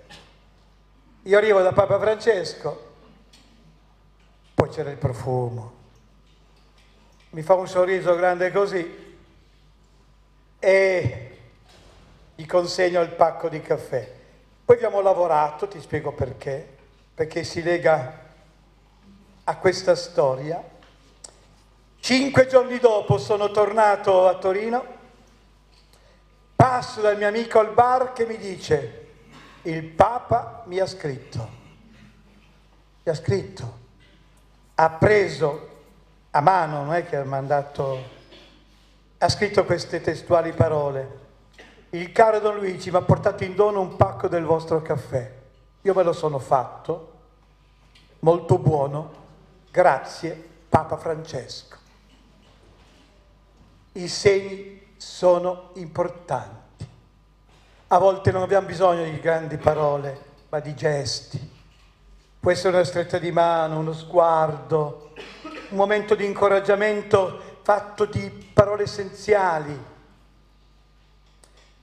Io arrivo da Papa Francesco, poi c'era il profumo, mi fa un sorriso grande così e gli consegno il pacco di caffè. Poi abbiamo lavorato, ti spiego perché, perché si lega a questa storia. Cinque giorni dopo sono tornato a Torino, passo dal mio amico al bar che mi dice il Papa mi ha scritto, mi ha scritto, ha preso a mano, non è che ha mandato, ha scritto queste testuali parole. Il caro Don Luigi mi ha portato in dono un pacco del vostro caffè. Io me lo sono fatto, molto buono, grazie Papa Francesco. I segni sono importanti. A volte non abbiamo bisogno di grandi parole, ma di gesti. Può essere una stretta di mano, uno sguardo, un momento di incoraggiamento fatto di parole essenziali.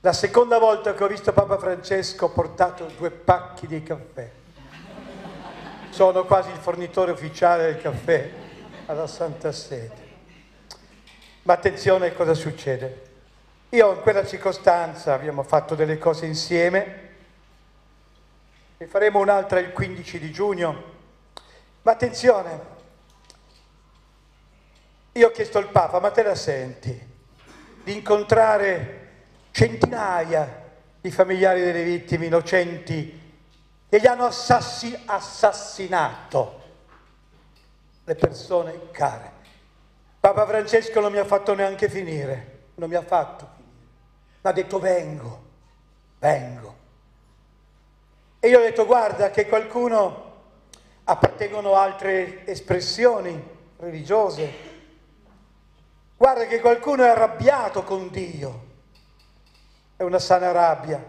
La seconda volta che ho visto Papa Francesco ho portato due pacchi di caffè. Sono quasi il fornitore ufficiale del caffè alla Santa Sede. Ma attenzione a cosa succede. Io in quella circostanza abbiamo fatto delle cose insieme, ne faremo un'altra il 15 di giugno, ma attenzione, io ho chiesto al Papa, ma te la senti di incontrare centinaia di familiari delle vittime innocenti che gli hanno assassi- assassinato le persone care. Papa Francesco non mi ha fatto neanche finire, non mi ha fatto mi ha detto vengo, vengo. E io ho detto guarda che qualcuno appartengono altre espressioni religiose, guarda che qualcuno è arrabbiato con Dio, è una sana rabbia,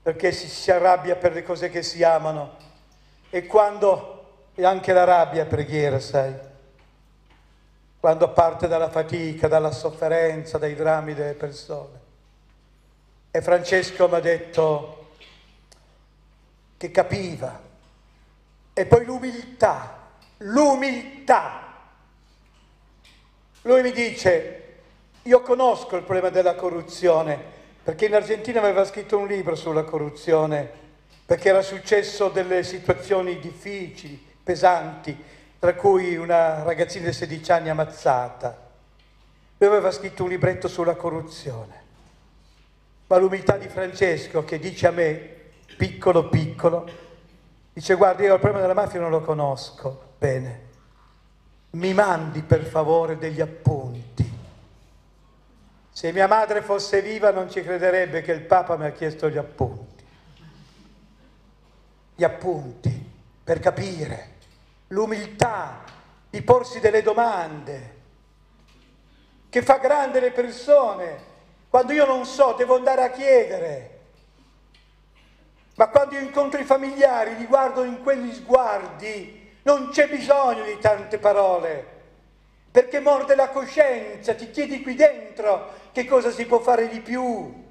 perché si, si arrabbia per le cose che si amano e quando e anche la rabbia è preghiera, sai, quando parte dalla fatica, dalla sofferenza, dai drammi delle persone. E Francesco mi ha detto che capiva. E poi l'umiltà, l'umiltà. Lui mi dice, io conosco il problema della corruzione, perché in Argentina aveva scritto un libro sulla corruzione, perché era successo delle situazioni difficili, pesanti, tra cui una ragazzina di 16 anni ammazzata. Lui aveva scritto un libretto sulla corruzione. Ma l'umiltà di Francesco che dice a me, piccolo piccolo, dice guarda io il problema della mafia non lo conosco bene, mi mandi per favore degli appunti. Se mia madre fosse viva non ci crederebbe che il Papa mi ha chiesto gli appunti. Gli appunti per capire, l'umiltà di porsi delle domande, che fa grande le persone. Quando io non so devo andare a chiedere. Ma quando io incontro i familiari, li guardo in quegli sguardi, non c'è bisogno di tante parole, perché morde la coscienza, ti chiedi qui dentro che cosa si può fare di più,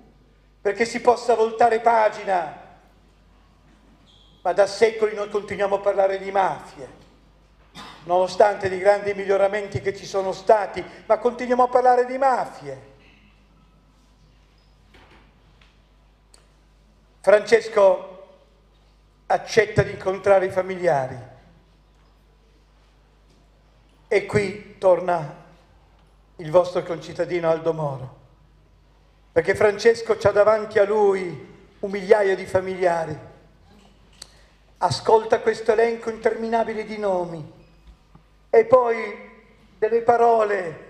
perché si possa voltare pagina. Ma da secoli noi continuiamo a parlare di mafie nonostante i grandi miglioramenti che ci sono stati, ma continuiamo a parlare di mafie. Francesco accetta di incontrare i familiari e qui torna il vostro concittadino Aldo Moro, perché Francesco ha davanti a lui un migliaio di familiari, ascolta questo elenco interminabile di nomi, e poi delle parole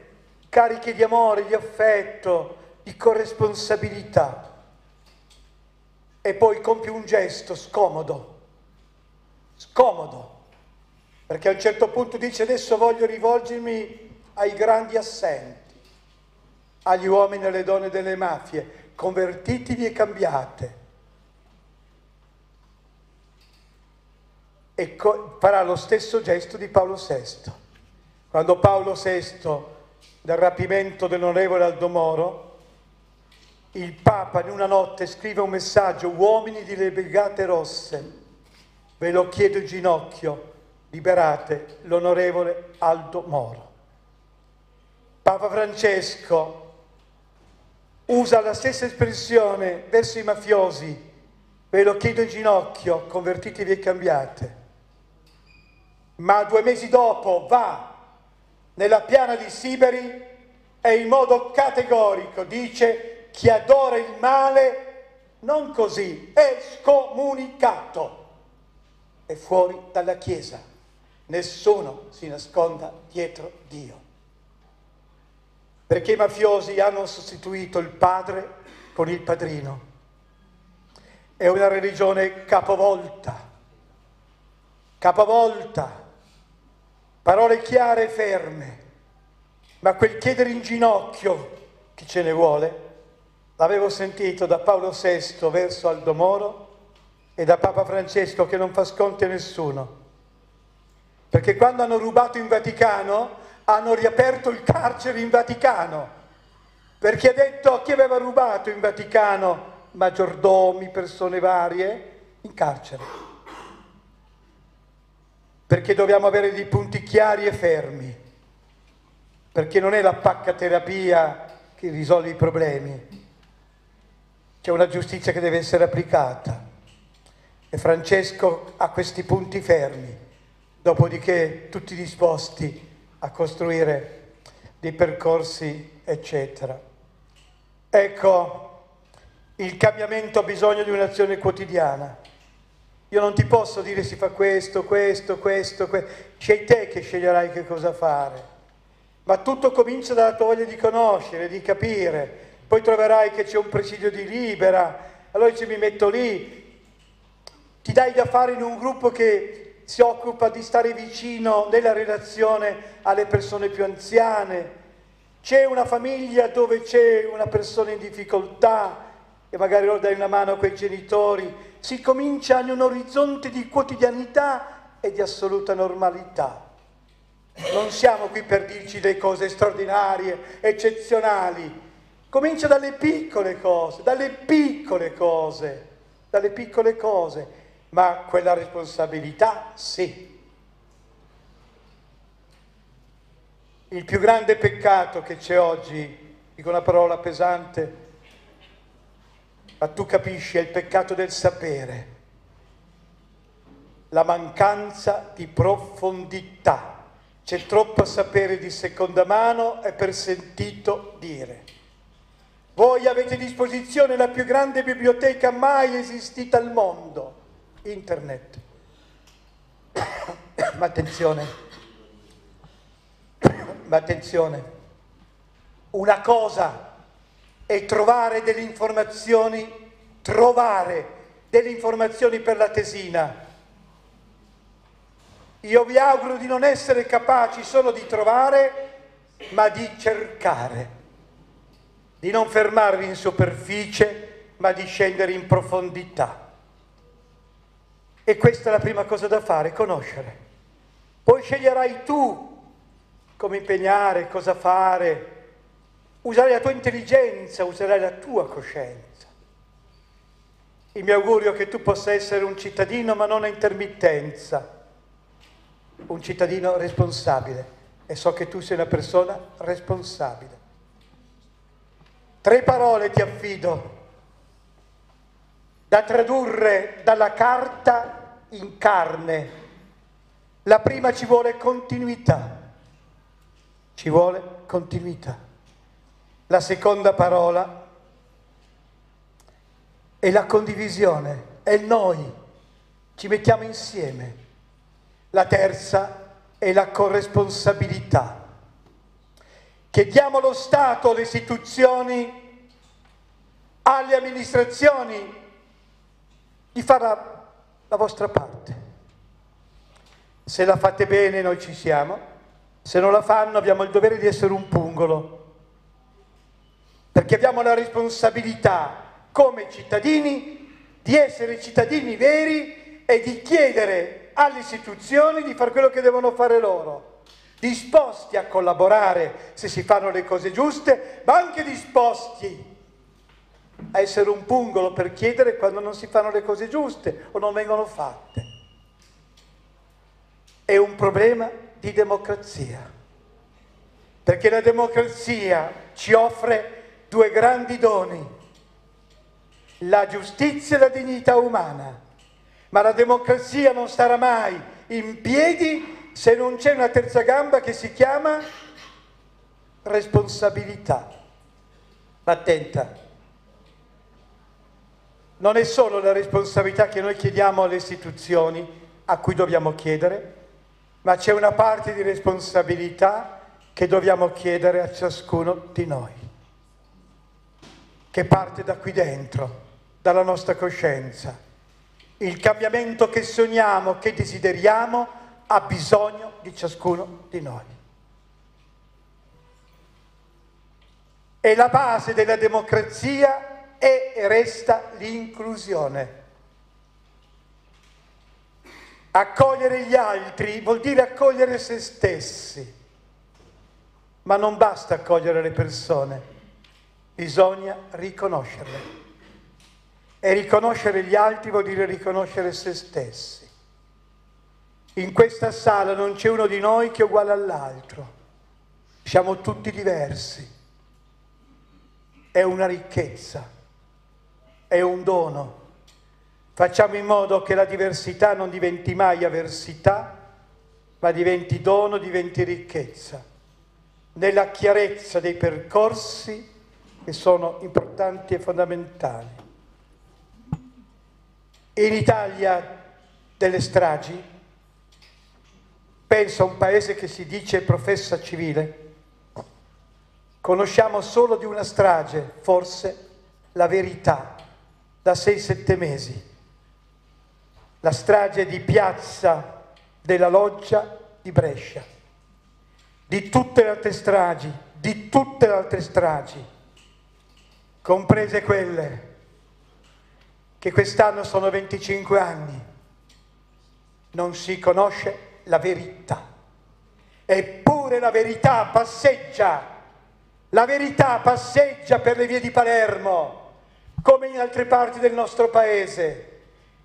cariche di amore, di affetto, di corresponsabilità. E poi compie un gesto scomodo, scomodo, perché a un certo punto dice adesso voglio rivolgermi ai grandi assenti, agli uomini e alle donne delle mafie, convertitevi e cambiate. e farà lo stesso gesto di Paolo VI. Quando Paolo VI, del rapimento dell'onorevole Aldomoro, il Papa in una notte scrive un messaggio, uomini delle Brigate Rosse, ve lo chiedo in ginocchio, liberate l'onorevole Aldo Moro. Papa Francesco usa la stessa espressione verso i mafiosi, ve lo chiedo in ginocchio, convertitevi e cambiate. Ma due mesi dopo va nella piana di Siberi e in modo categorico dice chi adora il male non così, è scomunicato, è fuori dalla Chiesa, nessuno si nasconda dietro Dio. Perché i mafiosi hanno sostituito il padre con il padrino. È una religione capovolta, capovolta Parole chiare e ferme, ma quel chiedere in ginocchio, chi ce ne vuole, l'avevo sentito da Paolo VI verso Aldo Moro e da Papa Francesco che non fa sconti a nessuno. Perché quando hanno rubato in Vaticano hanno riaperto il carcere in Vaticano, perché ha detto chi aveva rubato in Vaticano, maggiordomi, persone varie, in carcere. Perché dobbiamo avere dei punti chiari e fermi, perché non è la paccaterapia che risolve i problemi, c'è una giustizia che deve essere applicata. E Francesco ha questi punti fermi, dopodiché tutti disposti a costruire dei percorsi, eccetera. Ecco, il cambiamento ha bisogno di un'azione quotidiana io non ti posso dire si fa questo, questo, questo, questo. Sei te che sceglierai che cosa fare. Ma tutto comincia dalla tua voglia di conoscere, di capire. Poi troverai che c'è un presidio di libera, allora dici mi metto lì. Ti dai da fare in un gruppo che si occupa di stare vicino nella relazione alle persone più anziane. C'è una famiglia dove c'è una persona in difficoltà e magari lo dai una mano a quei genitori si comincia in un orizzonte di quotidianità e di assoluta normalità. Non siamo qui per dirci le cose straordinarie, eccezionali. Comincia dalle piccole cose, dalle piccole cose, dalle piccole cose, ma quella responsabilità sì. Il più grande peccato che c'è oggi, dico una parola pesante, ma tu capisci, è il peccato del sapere. la mancanza di profondità. C'è troppo sapere di seconda mano e per sentito dire. Voi avete a disposizione la più grande biblioteca mai esistita al mondo, internet. Ma attenzione, ma attenzione, una cosa è trovare delle informazioni, trovare delle informazioni per la tesina. Io vi auguro di non essere capaci solo di trovare, ma di cercare di non fermarvi in superficie, ma di scendere in profondità. E questa è la prima cosa da fare, conoscere. Poi sceglierai tu come impegnare, cosa fare, userai la tua intelligenza, userai la tua coscienza. Il mio augurio è che tu possa essere un cittadino, ma non a intermittenza, un cittadino responsabile. E so che tu sei una persona responsabile. Tre parole ti affido da tradurre dalla carta in carne. La prima ci vuole continuità, ci vuole continuità. La seconda parola è la condivisione, è noi, ci mettiamo insieme. La terza è la corresponsabilità. Chiediamo allo Stato, alle istituzioni, alle amministrazioni di fare la, la vostra parte. Se la fate bene noi ci siamo, se non la fanno abbiamo il dovere di essere un pungolo, perché abbiamo la responsabilità come cittadini di essere cittadini veri e di chiedere alle istituzioni di fare quello che devono fare loro. Disposti a collaborare se si fanno le cose giuste, ma anche disposti a essere un pungolo per chiedere quando non si fanno le cose giuste o non vengono fatte. È un problema di democrazia, perché la democrazia ci offre due grandi doni, la giustizia e la dignità umana, ma la democrazia non starà mai in piedi se non c'è una terza gamba che si chiama responsabilità. Ma attenta, non è solo la responsabilità che noi chiediamo alle istituzioni, a cui dobbiamo chiedere, ma c'è una parte di responsabilità che dobbiamo chiedere a ciascuno di noi, che parte da qui dentro, dalla nostra coscienza. Il cambiamento che sogniamo, che desideriamo, ha bisogno di ciascuno di noi. E la base della democrazia è e resta l'inclusione. Accogliere gli altri vuol dire accogliere se stessi, ma non basta accogliere le persone, bisogna riconoscerle. E riconoscere gli altri vuol dire riconoscere se stessi. In questa sala non c'è uno di noi che è uguale all'altro, siamo tutti diversi. È una ricchezza, è un dono. Facciamo in modo che la diversità non diventi mai avversità, ma diventi dono, diventi ricchezza. Nella chiarezza dei percorsi che sono importanti e fondamentali. In Italia delle stragi Penso a un paese che si dice professa civile. Conosciamo solo di una strage, forse la verità, da 6-7 mesi. La strage di piazza della Loggia di Brescia. Di tutte le altre stragi, di tutte le altre stragi, comprese quelle che quest'anno sono 25 anni, non si conosce la verità. Eppure la verità passeggia, la verità passeggia per le vie di Palermo, come in altre parti del nostro paese.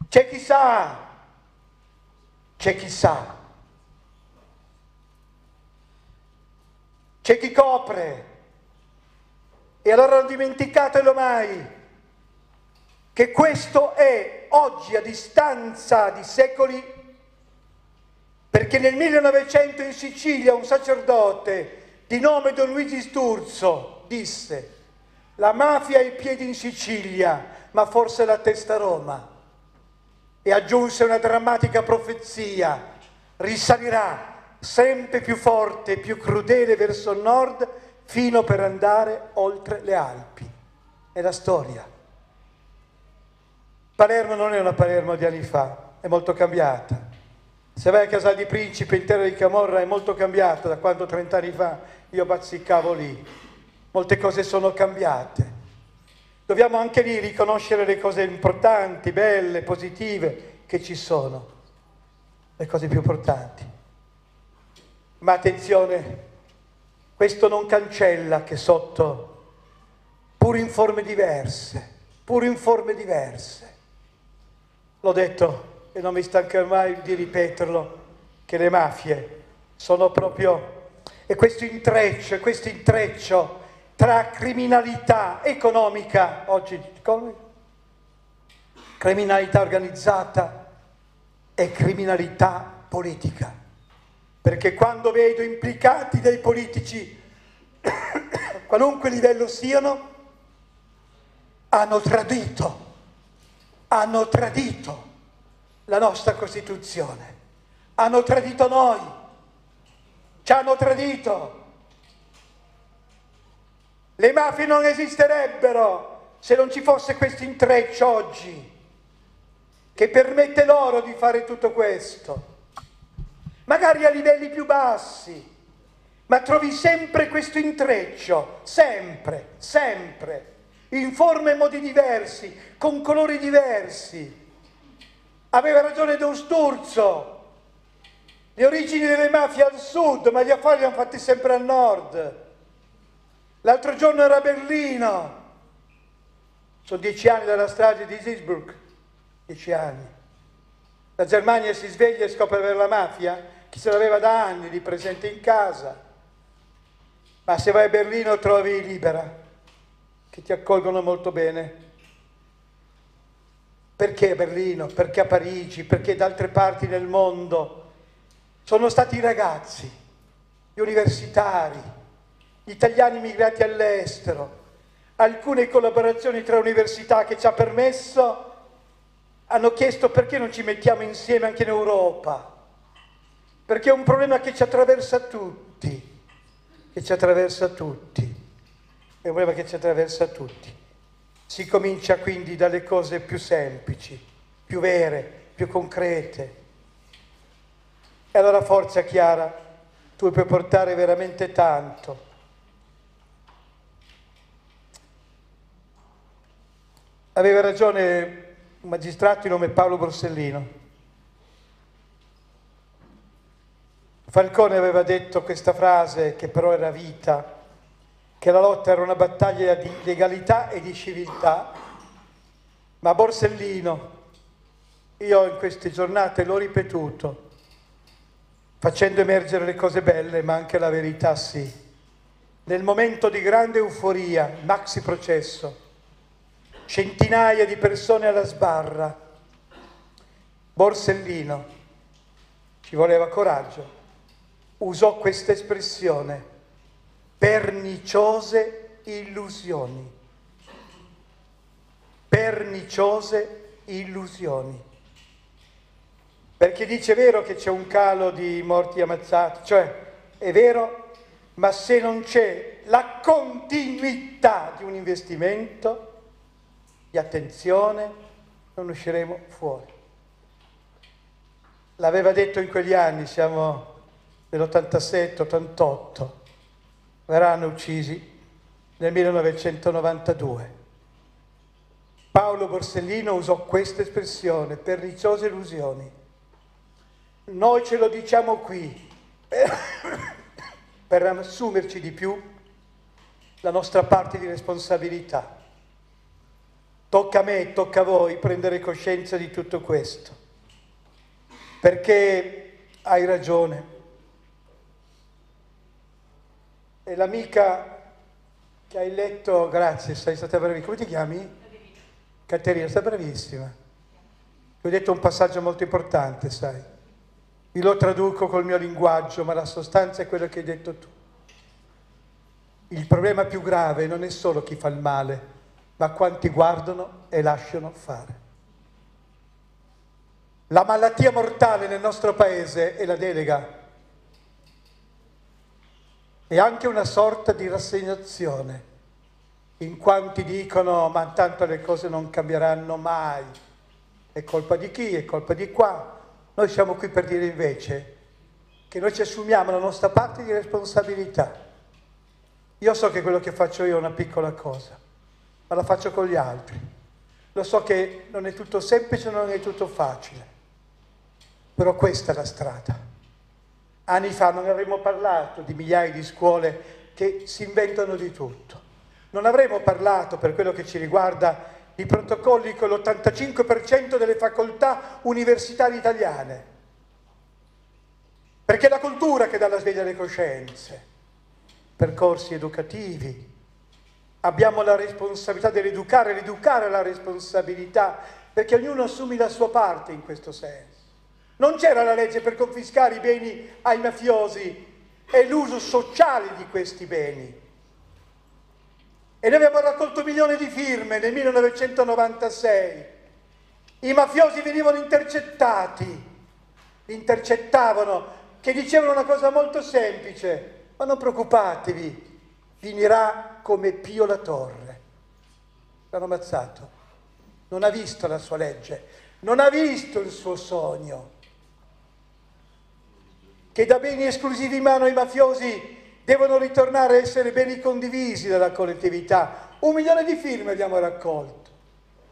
C'è chi sa, c'è chi sa, c'è chi copre. E allora non dimenticatelo mai che questo è oggi a distanza di secoli perché nel 1900 in Sicilia un sacerdote di nome Don Luigi Sturzo disse la mafia ha i piedi in Sicilia, ma forse la testa a Roma. E aggiunse una drammatica profezia, risalirà sempre più forte e più crudele verso nord fino per andare oltre le Alpi. È la storia. Palermo non è una Palermo di anni fa, è molto cambiata. Se vai a Casal di Principe in terra di Camorra è molto cambiata da quando 30 anni fa io bazzicavo lì. Molte cose sono cambiate. Dobbiamo anche lì riconoscere le cose importanti, belle, positive che ci sono, le cose più importanti. Ma attenzione, questo non cancella che sotto, pur in forme diverse, pur in forme diverse, l'ho detto e non mi stancherò mai di ripeterlo, che le mafie sono proprio, e questo intreccio, questo intreccio tra criminalità economica, oggi criminalità organizzata e criminalità politica. Perché quando vedo implicati dei politici, qualunque livello siano, hanno tradito, hanno tradito la nostra Costituzione. Hanno tradito noi, ci hanno tradito. Le mafie non esisterebbero se non ci fosse questo intreccio oggi che permette loro di fare tutto questo. Magari a livelli più bassi, ma trovi sempre questo intreccio, sempre, sempre, in forme e modi diversi, con colori diversi. Aveva ragione Don Sturzo. Le origini delle mafie al sud, ma gli affari li hanno fatti sempre al nord. L'altro giorno era a Berlino. Sono dieci anni dalla strage di Innsbruck. Dieci anni. La Germania si sveglia e scopre per la mafia, chi se l'aveva da anni lì presente in casa. Ma se vai a Berlino trovi Libera, che ti accolgono molto bene perché a Berlino? Perché a Parigi? Perché da altre parti del mondo? Sono stati i ragazzi, gli universitari, italiani immigrati all'estero, alcune collaborazioni tra università che ci ha permesso, hanno chiesto perché non ci mettiamo insieme anche in Europa, perché è un problema che ci attraversa tutti, che ci attraversa tutti, è un problema che ci attraversa tutti. Si comincia quindi dalle cose più semplici, più vere, più concrete. E allora forza Chiara, tu puoi portare veramente tanto. Aveva ragione un magistrato di nome Paolo Borsellino. Falcone aveva detto questa frase che però era vita che la lotta era una battaglia di legalità e di civiltà, ma Borsellino, io in queste giornate l'ho ripetuto, facendo emergere le cose belle, ma anche la verità sì. Nel momento di grande euforia, maxi processo, centinaia di persone alla sbarra, Borsellino, ci voleva coraggio, usò questa espressione perniciose illusioni. Perniciose illusioni. Perché dice vero che c'è un calo di morti ammazzati, cioè è vero, ma se non c'è la continuità di un investimento, di attenzione, non usciremo fuori. L'aveva detto in quegli anni, siamo nell'87, 88 verranno uccisi nel 1992. Paolo Borsellino usò questa espressione, perniciose illusioni. Noi ce lo diciamo qui per assumerci di più la nostra parte di responsabilità. Tocca a me, tocca a voi prendere coscienza di tutto questo, perché hai ragione e l'amica che hai letto, grazie, sei stata bravissima. Come ti chiami? Caterina, sei bravissima. Ti ho detto un passaggio molto importante, sai. Io lo traduco col mio linguaggio, ma la sostanza è quello che hai detto tu. Il problema più grave non è solo chi fa il male, ma quanti guardano e lasciano fare. La malattia mortale nel nostro paese è la delega. È anche una sorta di rassegnazione, in quanti dicono ma tanto le cose non cambieranno mai. È colpa di chi? È colpa di qua. Noi siamo qui per dire invece che noi ci assumiamo la nostra parte di responsabilità io so che quello che faccio io è una piccola cosa, ma la faccio con gli altri. Lo so che non è tutto semplice, non è tutto facile, però questa è la strada. Anni fa non avremmo parlato di migliaia di scuole che si inventano di tutto. Non avremmo parlato, per quello che ci riguarda, di protocolli con l'85% delle facoltà universitarie italiane. Perché è la cultura che dà la sveglia alle coscienze percorsi educativi. Abbiamo la responsabilità dell'educare, l'educare la responsabilità, perché ognuno assume la sua parte in questo senso. Non c'era la legge per confiscare i beni ai mafiosi e l'uso sociale di questi beni. E noi abbiamo raccolto milioni di firme nel 1996. I mafiosi venivano intercettati, intercettavano, che dicevano una cosa molto semplice, ma non preoccupatevi, finirà come Pio la Torre. L'hanno ammazzato. Non ha visto la sua legge, non ha visto il suo sogno. Che da beni esclusivi in mano ai mafiosi devono ritornare a essere beni condivisi dalla collettività. Un milione di firme abbiamo raccolto,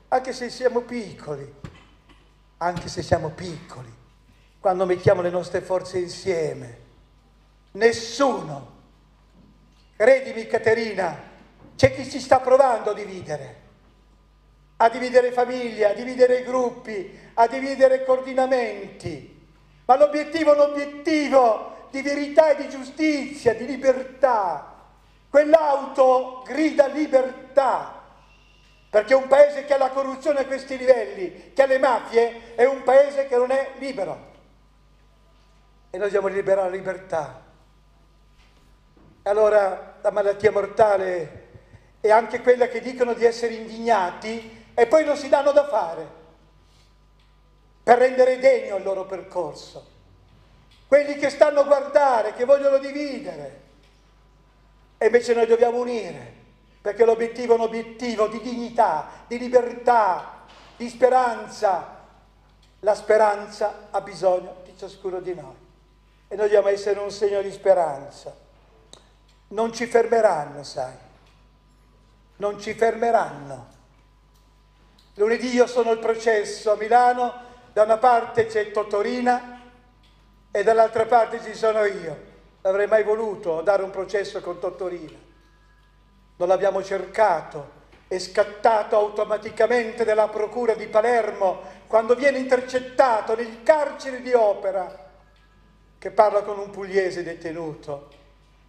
anche se siamo piccoli, anche se siamo piccoli, quando mettiamo le nostre forze insieme Nessuno. Credimi Caterina, c'è chi si sta provando a dividere, a dividere famiglie, a dividere gruppi, a dividere coordinamenti, ma l'obiettivo è un obiettivo di verità e di giustizia, di libertà. Quell'auto grida libertà, perché un paese che ha la corruzione a questi livelli, che ha le mafie, è un paese che non è libero. E noi dobbiamo liberare la libertà. Allora la malattia mortale è anche quella che dicono di essere indignati e poi non si danno da fare per rendere degno il loro percorso. Quelli che stanno a guardare, che vogliono dividere. E invece noi dobbiamo unire, perché l'obiettivo è un obiettivo di dignità, di libertà, di speranza. La speranza ha bisogno di ciascuno di noi e noi dobbiamo essere un segno di speranza non ci fermeranno, sai, non ci fermeranno. Lunedì io sono al processo a Milano, da una parte c'è Totorina e dall'altra parte ci sono io. Avrei mai voluto dare un processo con Totorina. Non l'abbiamo cercato, è scattato automaticamente dalla procura di Palermo quando viene intercettato nel carcere di Opera che parla con un pugliese detenuto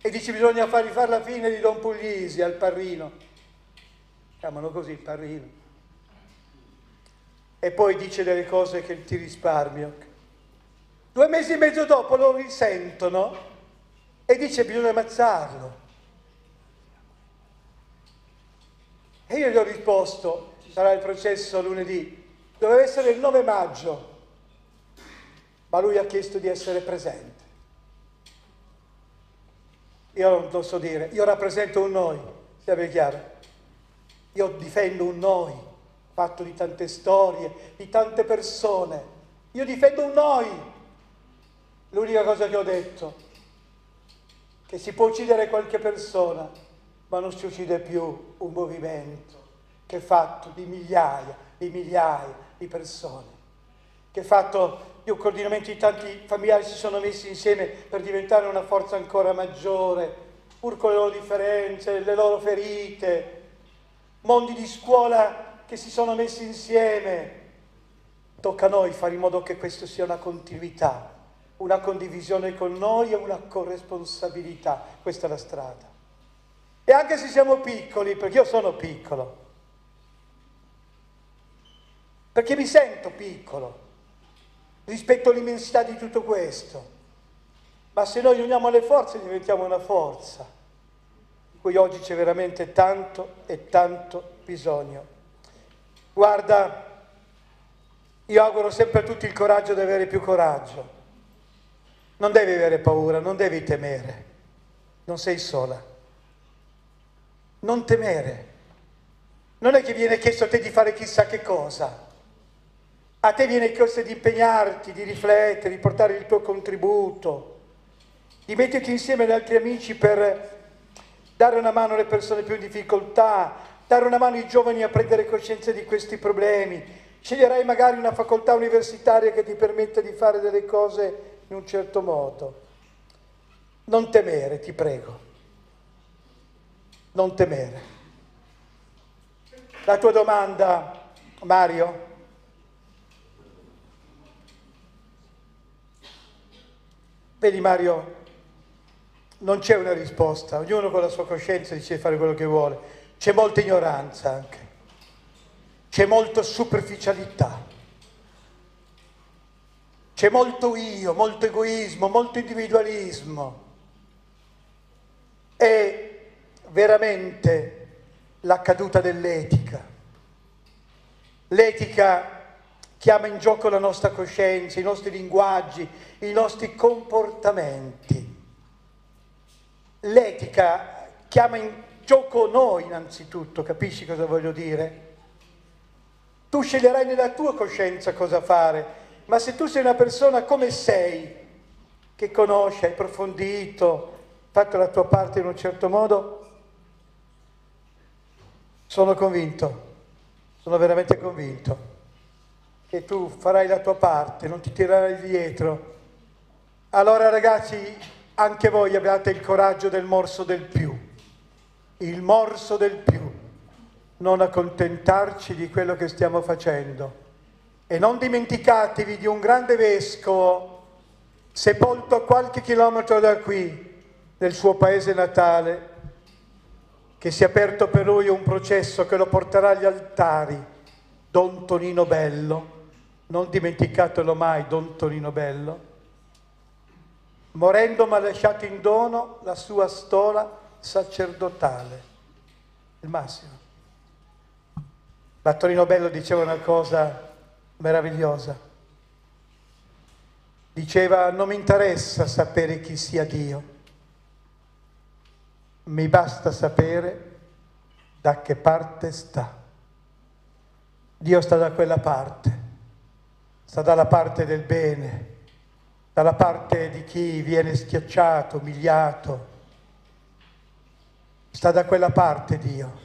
e dice bisogna far rifare la fine di Don Puglisi al Parrino. Chiamano così il Parrino. E poi dice delle cose che ti risparmio. Due mesi e mezzo dopo lo risentono e dice bisogna ammazzarlo. E io gli ho risposto, sarà il processo lunedì, doveva essere il 9 maggio, ma lui ha chiesto di essere presente. Io non lo so dire, io rappresento un noi, sia ben chiaro. Io difendo un noi, fatto di tante storie, di tante persone. Io difendo un noi. L'unica cosa che ho detto, che si può uccidere qualche persona, ma non si uccide più un movimento che è fatto di migliaia, di migliaia di persone, che è fatto un coordinamento di tanti familiari si sono messi insieme per diventare una forza ancora maggiore, pur con le loro differenze, le loro ferite, mondi di scuola che si sono messi insieme. Tocca a noi fare in modo che questo sia una continuità, una condivisione con noi e una corresponsabilità. Questa è la strada. E anche se siamo piccoli, perché io sono piccolo, perché mi sento piccolo, rispetto all'immensità di tutto questo. Ma se noi uniamo le forze diventiamo una forza, di cui oggi c'è veramente tanto e tanto bisogno. Guarda, io auguro sempre a tutti il coraggio di avere più coraggio. Non devi avere paura, non devi temere, non sei sola. Non temere. Non è che viene chiesto a te di fare chissà che cosa. A te viene chiesto di impegnarti, di riflettere, di portare il tuo contributo, di metterti insieme ad altri amici per dare una mano alle persone più in difficoltà, dare una mano ai giovani a prendere coscienza di questi problemi. Sceglierai magari una facoltà universitaria che ti permetta di fare delle cose in un certo modo. Non temere, ti prego. Non temere. La tua domanda, Mario? Vedi Mario, non c'è una risposta, ognuno con la sua coscienza dice di fare quello che vuole, c'è molta ignoranza anche, c'è molta superficialità, c'è molto io, molto egoismo, molto individualismo. È veramente la caduta dell'etica. L'etica chiama in gioco la nostra coscienza, i nostri linguaggi, i nostri comportamenti. L'etica chiama in gioco noi innanzitutto, capisci cosa voglio dire? Tu sceglierai nella tua coscienza cosa fare, ma se tu sei una persona come sei, che conosce, hai approfondito, fatto la tua parte in un certo modo, sono convinto, sono veramente convinto che tu farai la tua parte, non ti tirerai dietro. Allora ragazzi, anche voi abbiate il coraggio del morso del più, il morso del più, non accontentarci di quello che stiamo facendo. E non dimenticatevi di un grande vescovo sepolto a qualche chilometro da qui, nel suo paese natale, che si è aperto per lui un processo che lo porterà agli altari, Don Tonino Bello. Non dimenticatelo mai, Don Tonino Bello morendo mi ha lasciato in dono la sua stola sacerdotale, il massimo. Ma Torino Bello diceva una cosa meravigliosa. Diceva, non mi interessa sapere chi sia Dio, mi basta sapere da che parte sta. Dio sta da quella parte, sta dalla parte del bene, dalla parte di chi viene schiacciato, umiliato. Sta da quella parte Dio.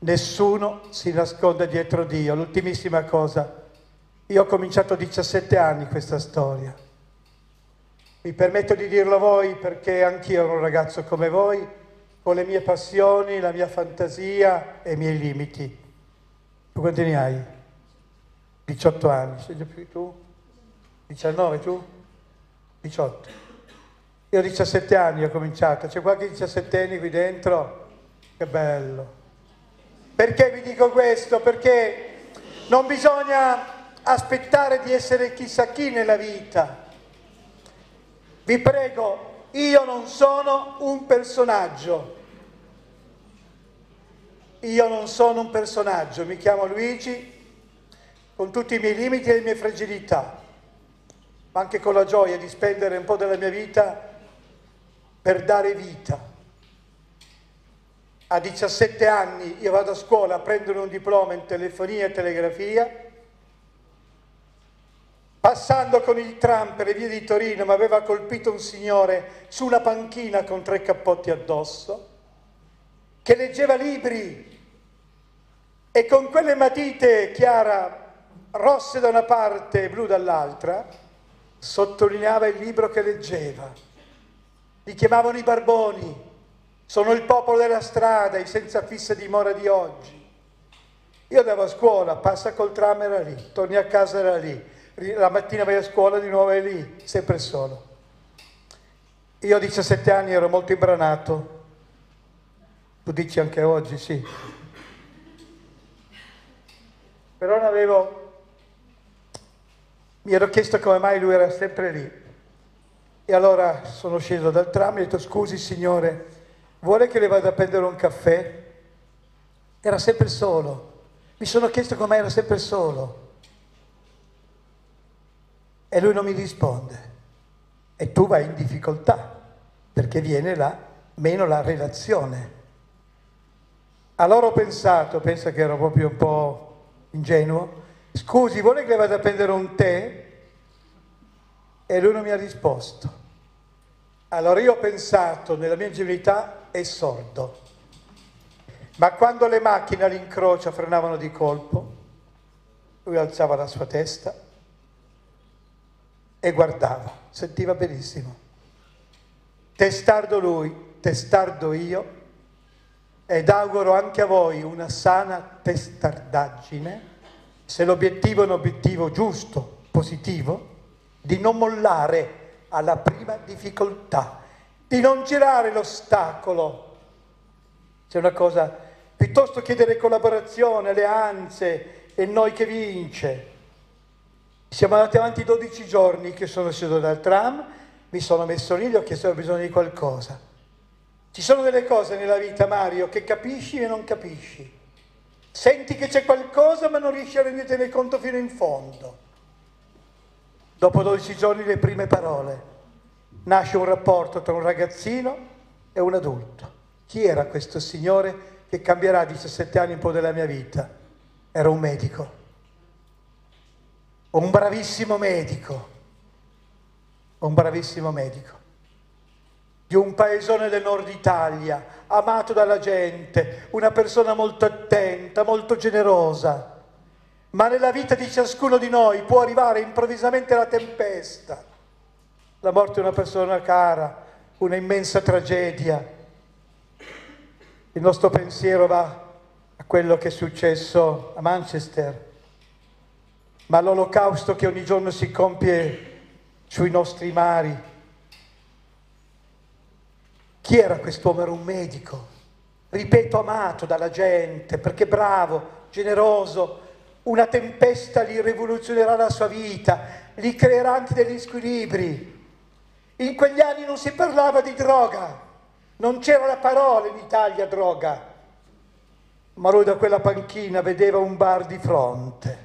Nessuno si nasconde dietro Dio. L'ultimissima cosa, io ho cominciato a 17 anni questa storia. Mi permetto di dirlo a voi perché anch'io ero un ragazzo come voi, con le mie passioni, la mia fantasia e i miei limiti. Tu quanti ne hai? 18 anni, sei già più tu? 19 tu? 18. Io ho 17 anni ho cominciato, c'è qualche 17 anni qui dentro? Che bello. Perché vi dico questo? Perché non bisogna aspettare di essere chissà chi nella vita. Vi prego, io non sono un personaggio. Io non sono un personaggio, mi chiamo Luigi, con tutti i miei limiti e le mie fragilità ma anche con la gioia di spendere un po' della mia vita per dare vita. A 17 anni io vado a scuola a prendere un diploma in telefonia e telegrafia, passando con il tram per le vie di Torino mi aveva colpito un signore su una panchina con tre cappotti addosso, che leggeva libri e con quelle matite chiara, rosse da una parte e blu dall'altra, sottolineava il libro che leggeva. Li chiamavano i barboni, sono il popolo della strada, i senza fissa dimora di oggi. Io andavo a scuola, passa col tram era lì, torni a casa era lì, la mattina vai a scuola di nuovo è lì, sempre solo. Io a 17 anni ero molto imbranato, tu dici anche oggi, sì. Però non avevo Mi ero chiesto come mai lui era sempre lì. E allora sono sceso dal tram e ho detto scusi signore, vuole che le vada a prendere un caffè? Era sempre solo. Mi sono chiesto come mai era sempre solo. E lui non mi risponde. E tu vai in difficoltà, perché viene la, meno la relazione. Allora ho pensato, penso che ero proprio un po' ingenuo, scusi, vuole che le vada a prendere un tè? E lui non mi ha risposto. Allora io ho pensato, nella mia ingenuità, è sordo. Ma quando le macchine all'incrocio frenavano di colpo, lui alzava la sua testa e guardava, sentiva benissimo. Testardo lui, testardo io, ed auguro anche a voi una sana testardaggine, se l'obiettivo è un obiettivo giusto, positivo, di non mollare alla prima difficoltà, di non girare l'ostacolo. C'è una cosa, piuttosto chiedere collaborazione, alleanze, e noi che vince. Siamo andati avanti 12 giorni che sono sceso dal tram, mi sono messo lì, ho chiesto se avevo bisogno di qualcosa. Ci sono delle cose nella vita, Mario, che capisci e non capisci. Senti che c'è qualcosa ma non riesci a rendertene conto fino in fondo. Dopo 12 giorni le prime parole. Nasce un rapporto tra un ragazzino e un adulto. Chi era questo signore che cambierà a 17 anni un po' della mia vita? Era un medico. Un bravissimo medico. Un bravissimo medico di un paesone del nord Italia, amato dalla gente, una persona molto attenta, molto generosa. Ma nella vita di ciascuno di noi può arrivare improvvisamente la tempesta, la morte di una persona cara, una immensa tragedia. Il nostro pensiero va a quello che è successo a Manchester, ma all'olocausto che ogni giorno si compie sui nostri mari chi era quest'uomo? Era un medico, ripeto, amato dalla gente, perché bravo, generoso, una tempesta gli rivoluzionerà la sua vita, gli creerà anche degli squilibri. In quegli anni non si parlava di droga, non c'era la parola in Italia droga, ma lui da quella panchina vedeva un bar di fronte,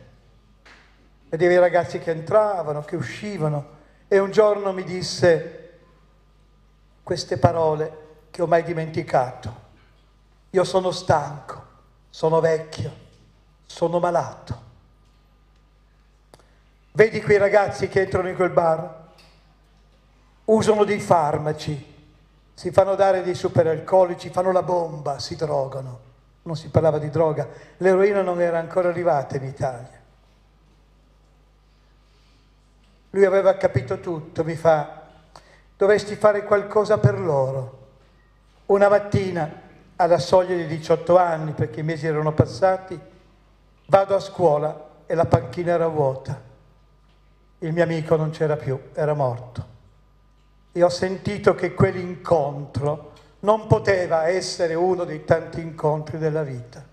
vedeva i ragazzi che entravano, che uscivano. E un giorno mi disse queste parole che ho mai dimenticato. Io sono stanco, sono vecchio, sono malato. Vedi quei ragazzi che entrano in quel bar? Usano dei farmaci, si fanno dare dei superalcolici, fanno la bomba, si drogano. Non si parlava di droga, l'eroina non era ancora arrivata in Italia. Lui aveva capito tutto, mi fa, dovresti fare qualcosa per loro. Una mattina, alla soglia di 18 anni, perché i mesi erano passati, vado a scuola e la panchina era vuota. Il mio amico non c'era più, era morto. E ho sentito che quell'incontro non poteva essere uno dei tanti incontri della vita.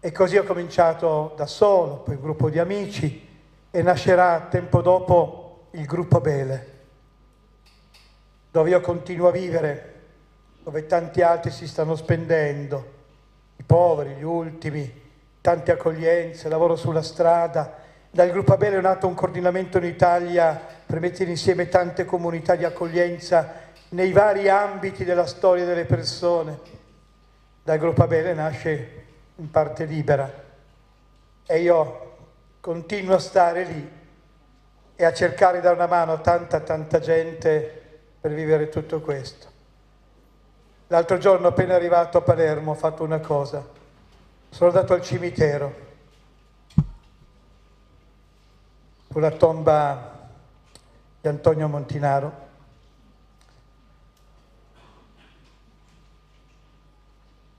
E così ho cominciato da solo, poi un gruppo di amici, e nascerà tempo dopo il gruppo Bele dove io continuo a vivere, dove tanti altri si stanno spendendo, i poveri, gli ultimi, tante accoglienze, lavoro sulla strada. Dal gruppo Abele è nato un coordinamento in Italia per mettere insieme tante comunità di accoglienza nei vari ambiti della storia delle persone. Dal gruppo Abele nasce in parte libera e io continuo a stare lì e a cercare dare una mano tanta tanta gente per vivere tutto questo. L'altro giorno, appena arrivato a Palermo, ho fatto una cosa. Sono andato al cimitero, sulla tomba di Antonio Montinaro.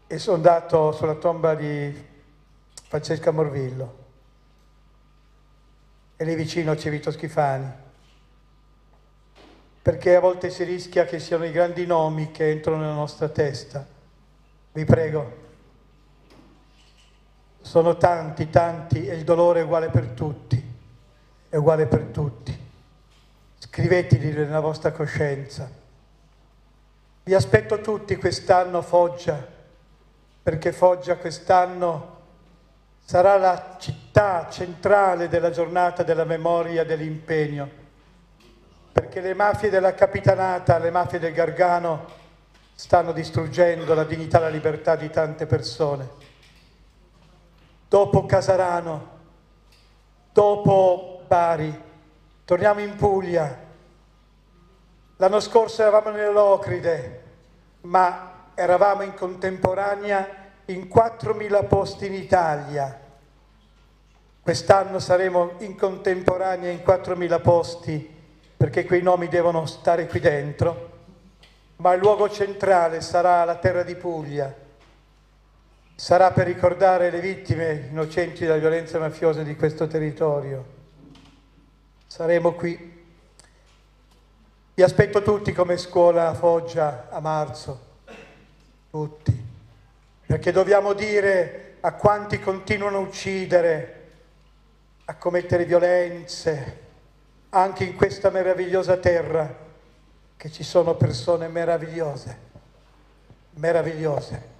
E sono andato sulla tomba di Francesca Morvillo. E lì vicino c'è Vito Schifani perché a volte si rischia che siano i grandi nomi che entrano nella nostra testa. Vi prego. Sono tanti, tanti e il dolore è uguale per tutti. è uguale per tutti. Scriveteli nella vostra coscienza. Vi aspetto tutti quest'anno a Foggia, perché Foggia quest'anno sarà la città centrale della giornata della memoria e dell'impegno, perché le mafie della Capitanata, le mafie del Gargano stanno distruggendo la dignità e la libertà di tante persone. Dopo Casarano, dopo Bari, torniamo in Puglia. L'anno scorso eravamo nell'Ocride, ma eravamo in contemporanea in 4.000 posti in Italia. Quest'anno saremo in contemporanea in 4.000 posti perché quei nomi devono stare qui dentro ma il luogo centrale sarà la terra di Puglia, sarà per ricordare le vittime innocenti della violenza mafiosa di questo territorio. Saremo qui. Vi aspetto tutti come scuola a Foggia a marzo, tutti, perché dobbiamo dire a quanti continuano a uccidere, a commettere violenze, anche in questa meravigliosa terra, che ci sono persone meravigliose, meravigliose.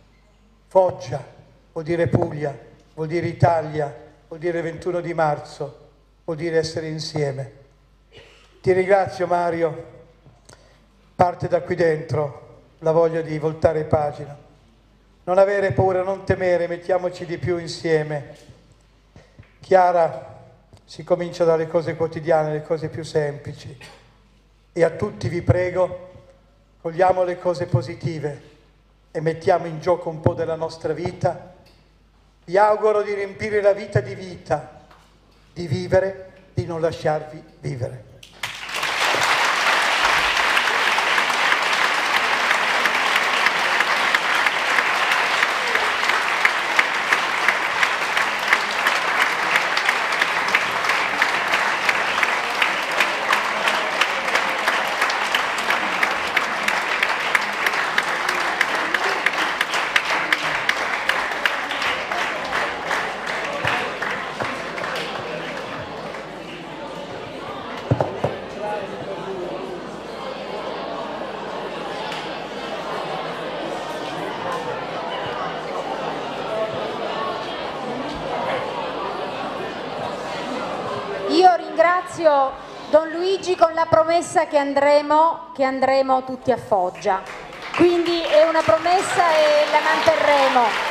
Foggia vuol dire Puglia, vuol dire Italia, vuol dire 21 di marzo, vuol dire essere insieme. Ti ringrazio Mario, parte da qui dentro la voglia di voltare pagina. Non avere paura, non temere, mettiamoci di più insieme. Chiara, si comincia dalle cose quotidiane, le cose più semplici e a tutti vi prego, cogliamo le cose positive e mettiamo in gioco un po' della nostra vita. Vi auguro di riempire la vita di vita, di vivere, di non lasciarvi vivere. ringrazio Don Luigi con la promessa che andremo, che andremo tutti a Foggia. Quindi è una promessa e la manterremo.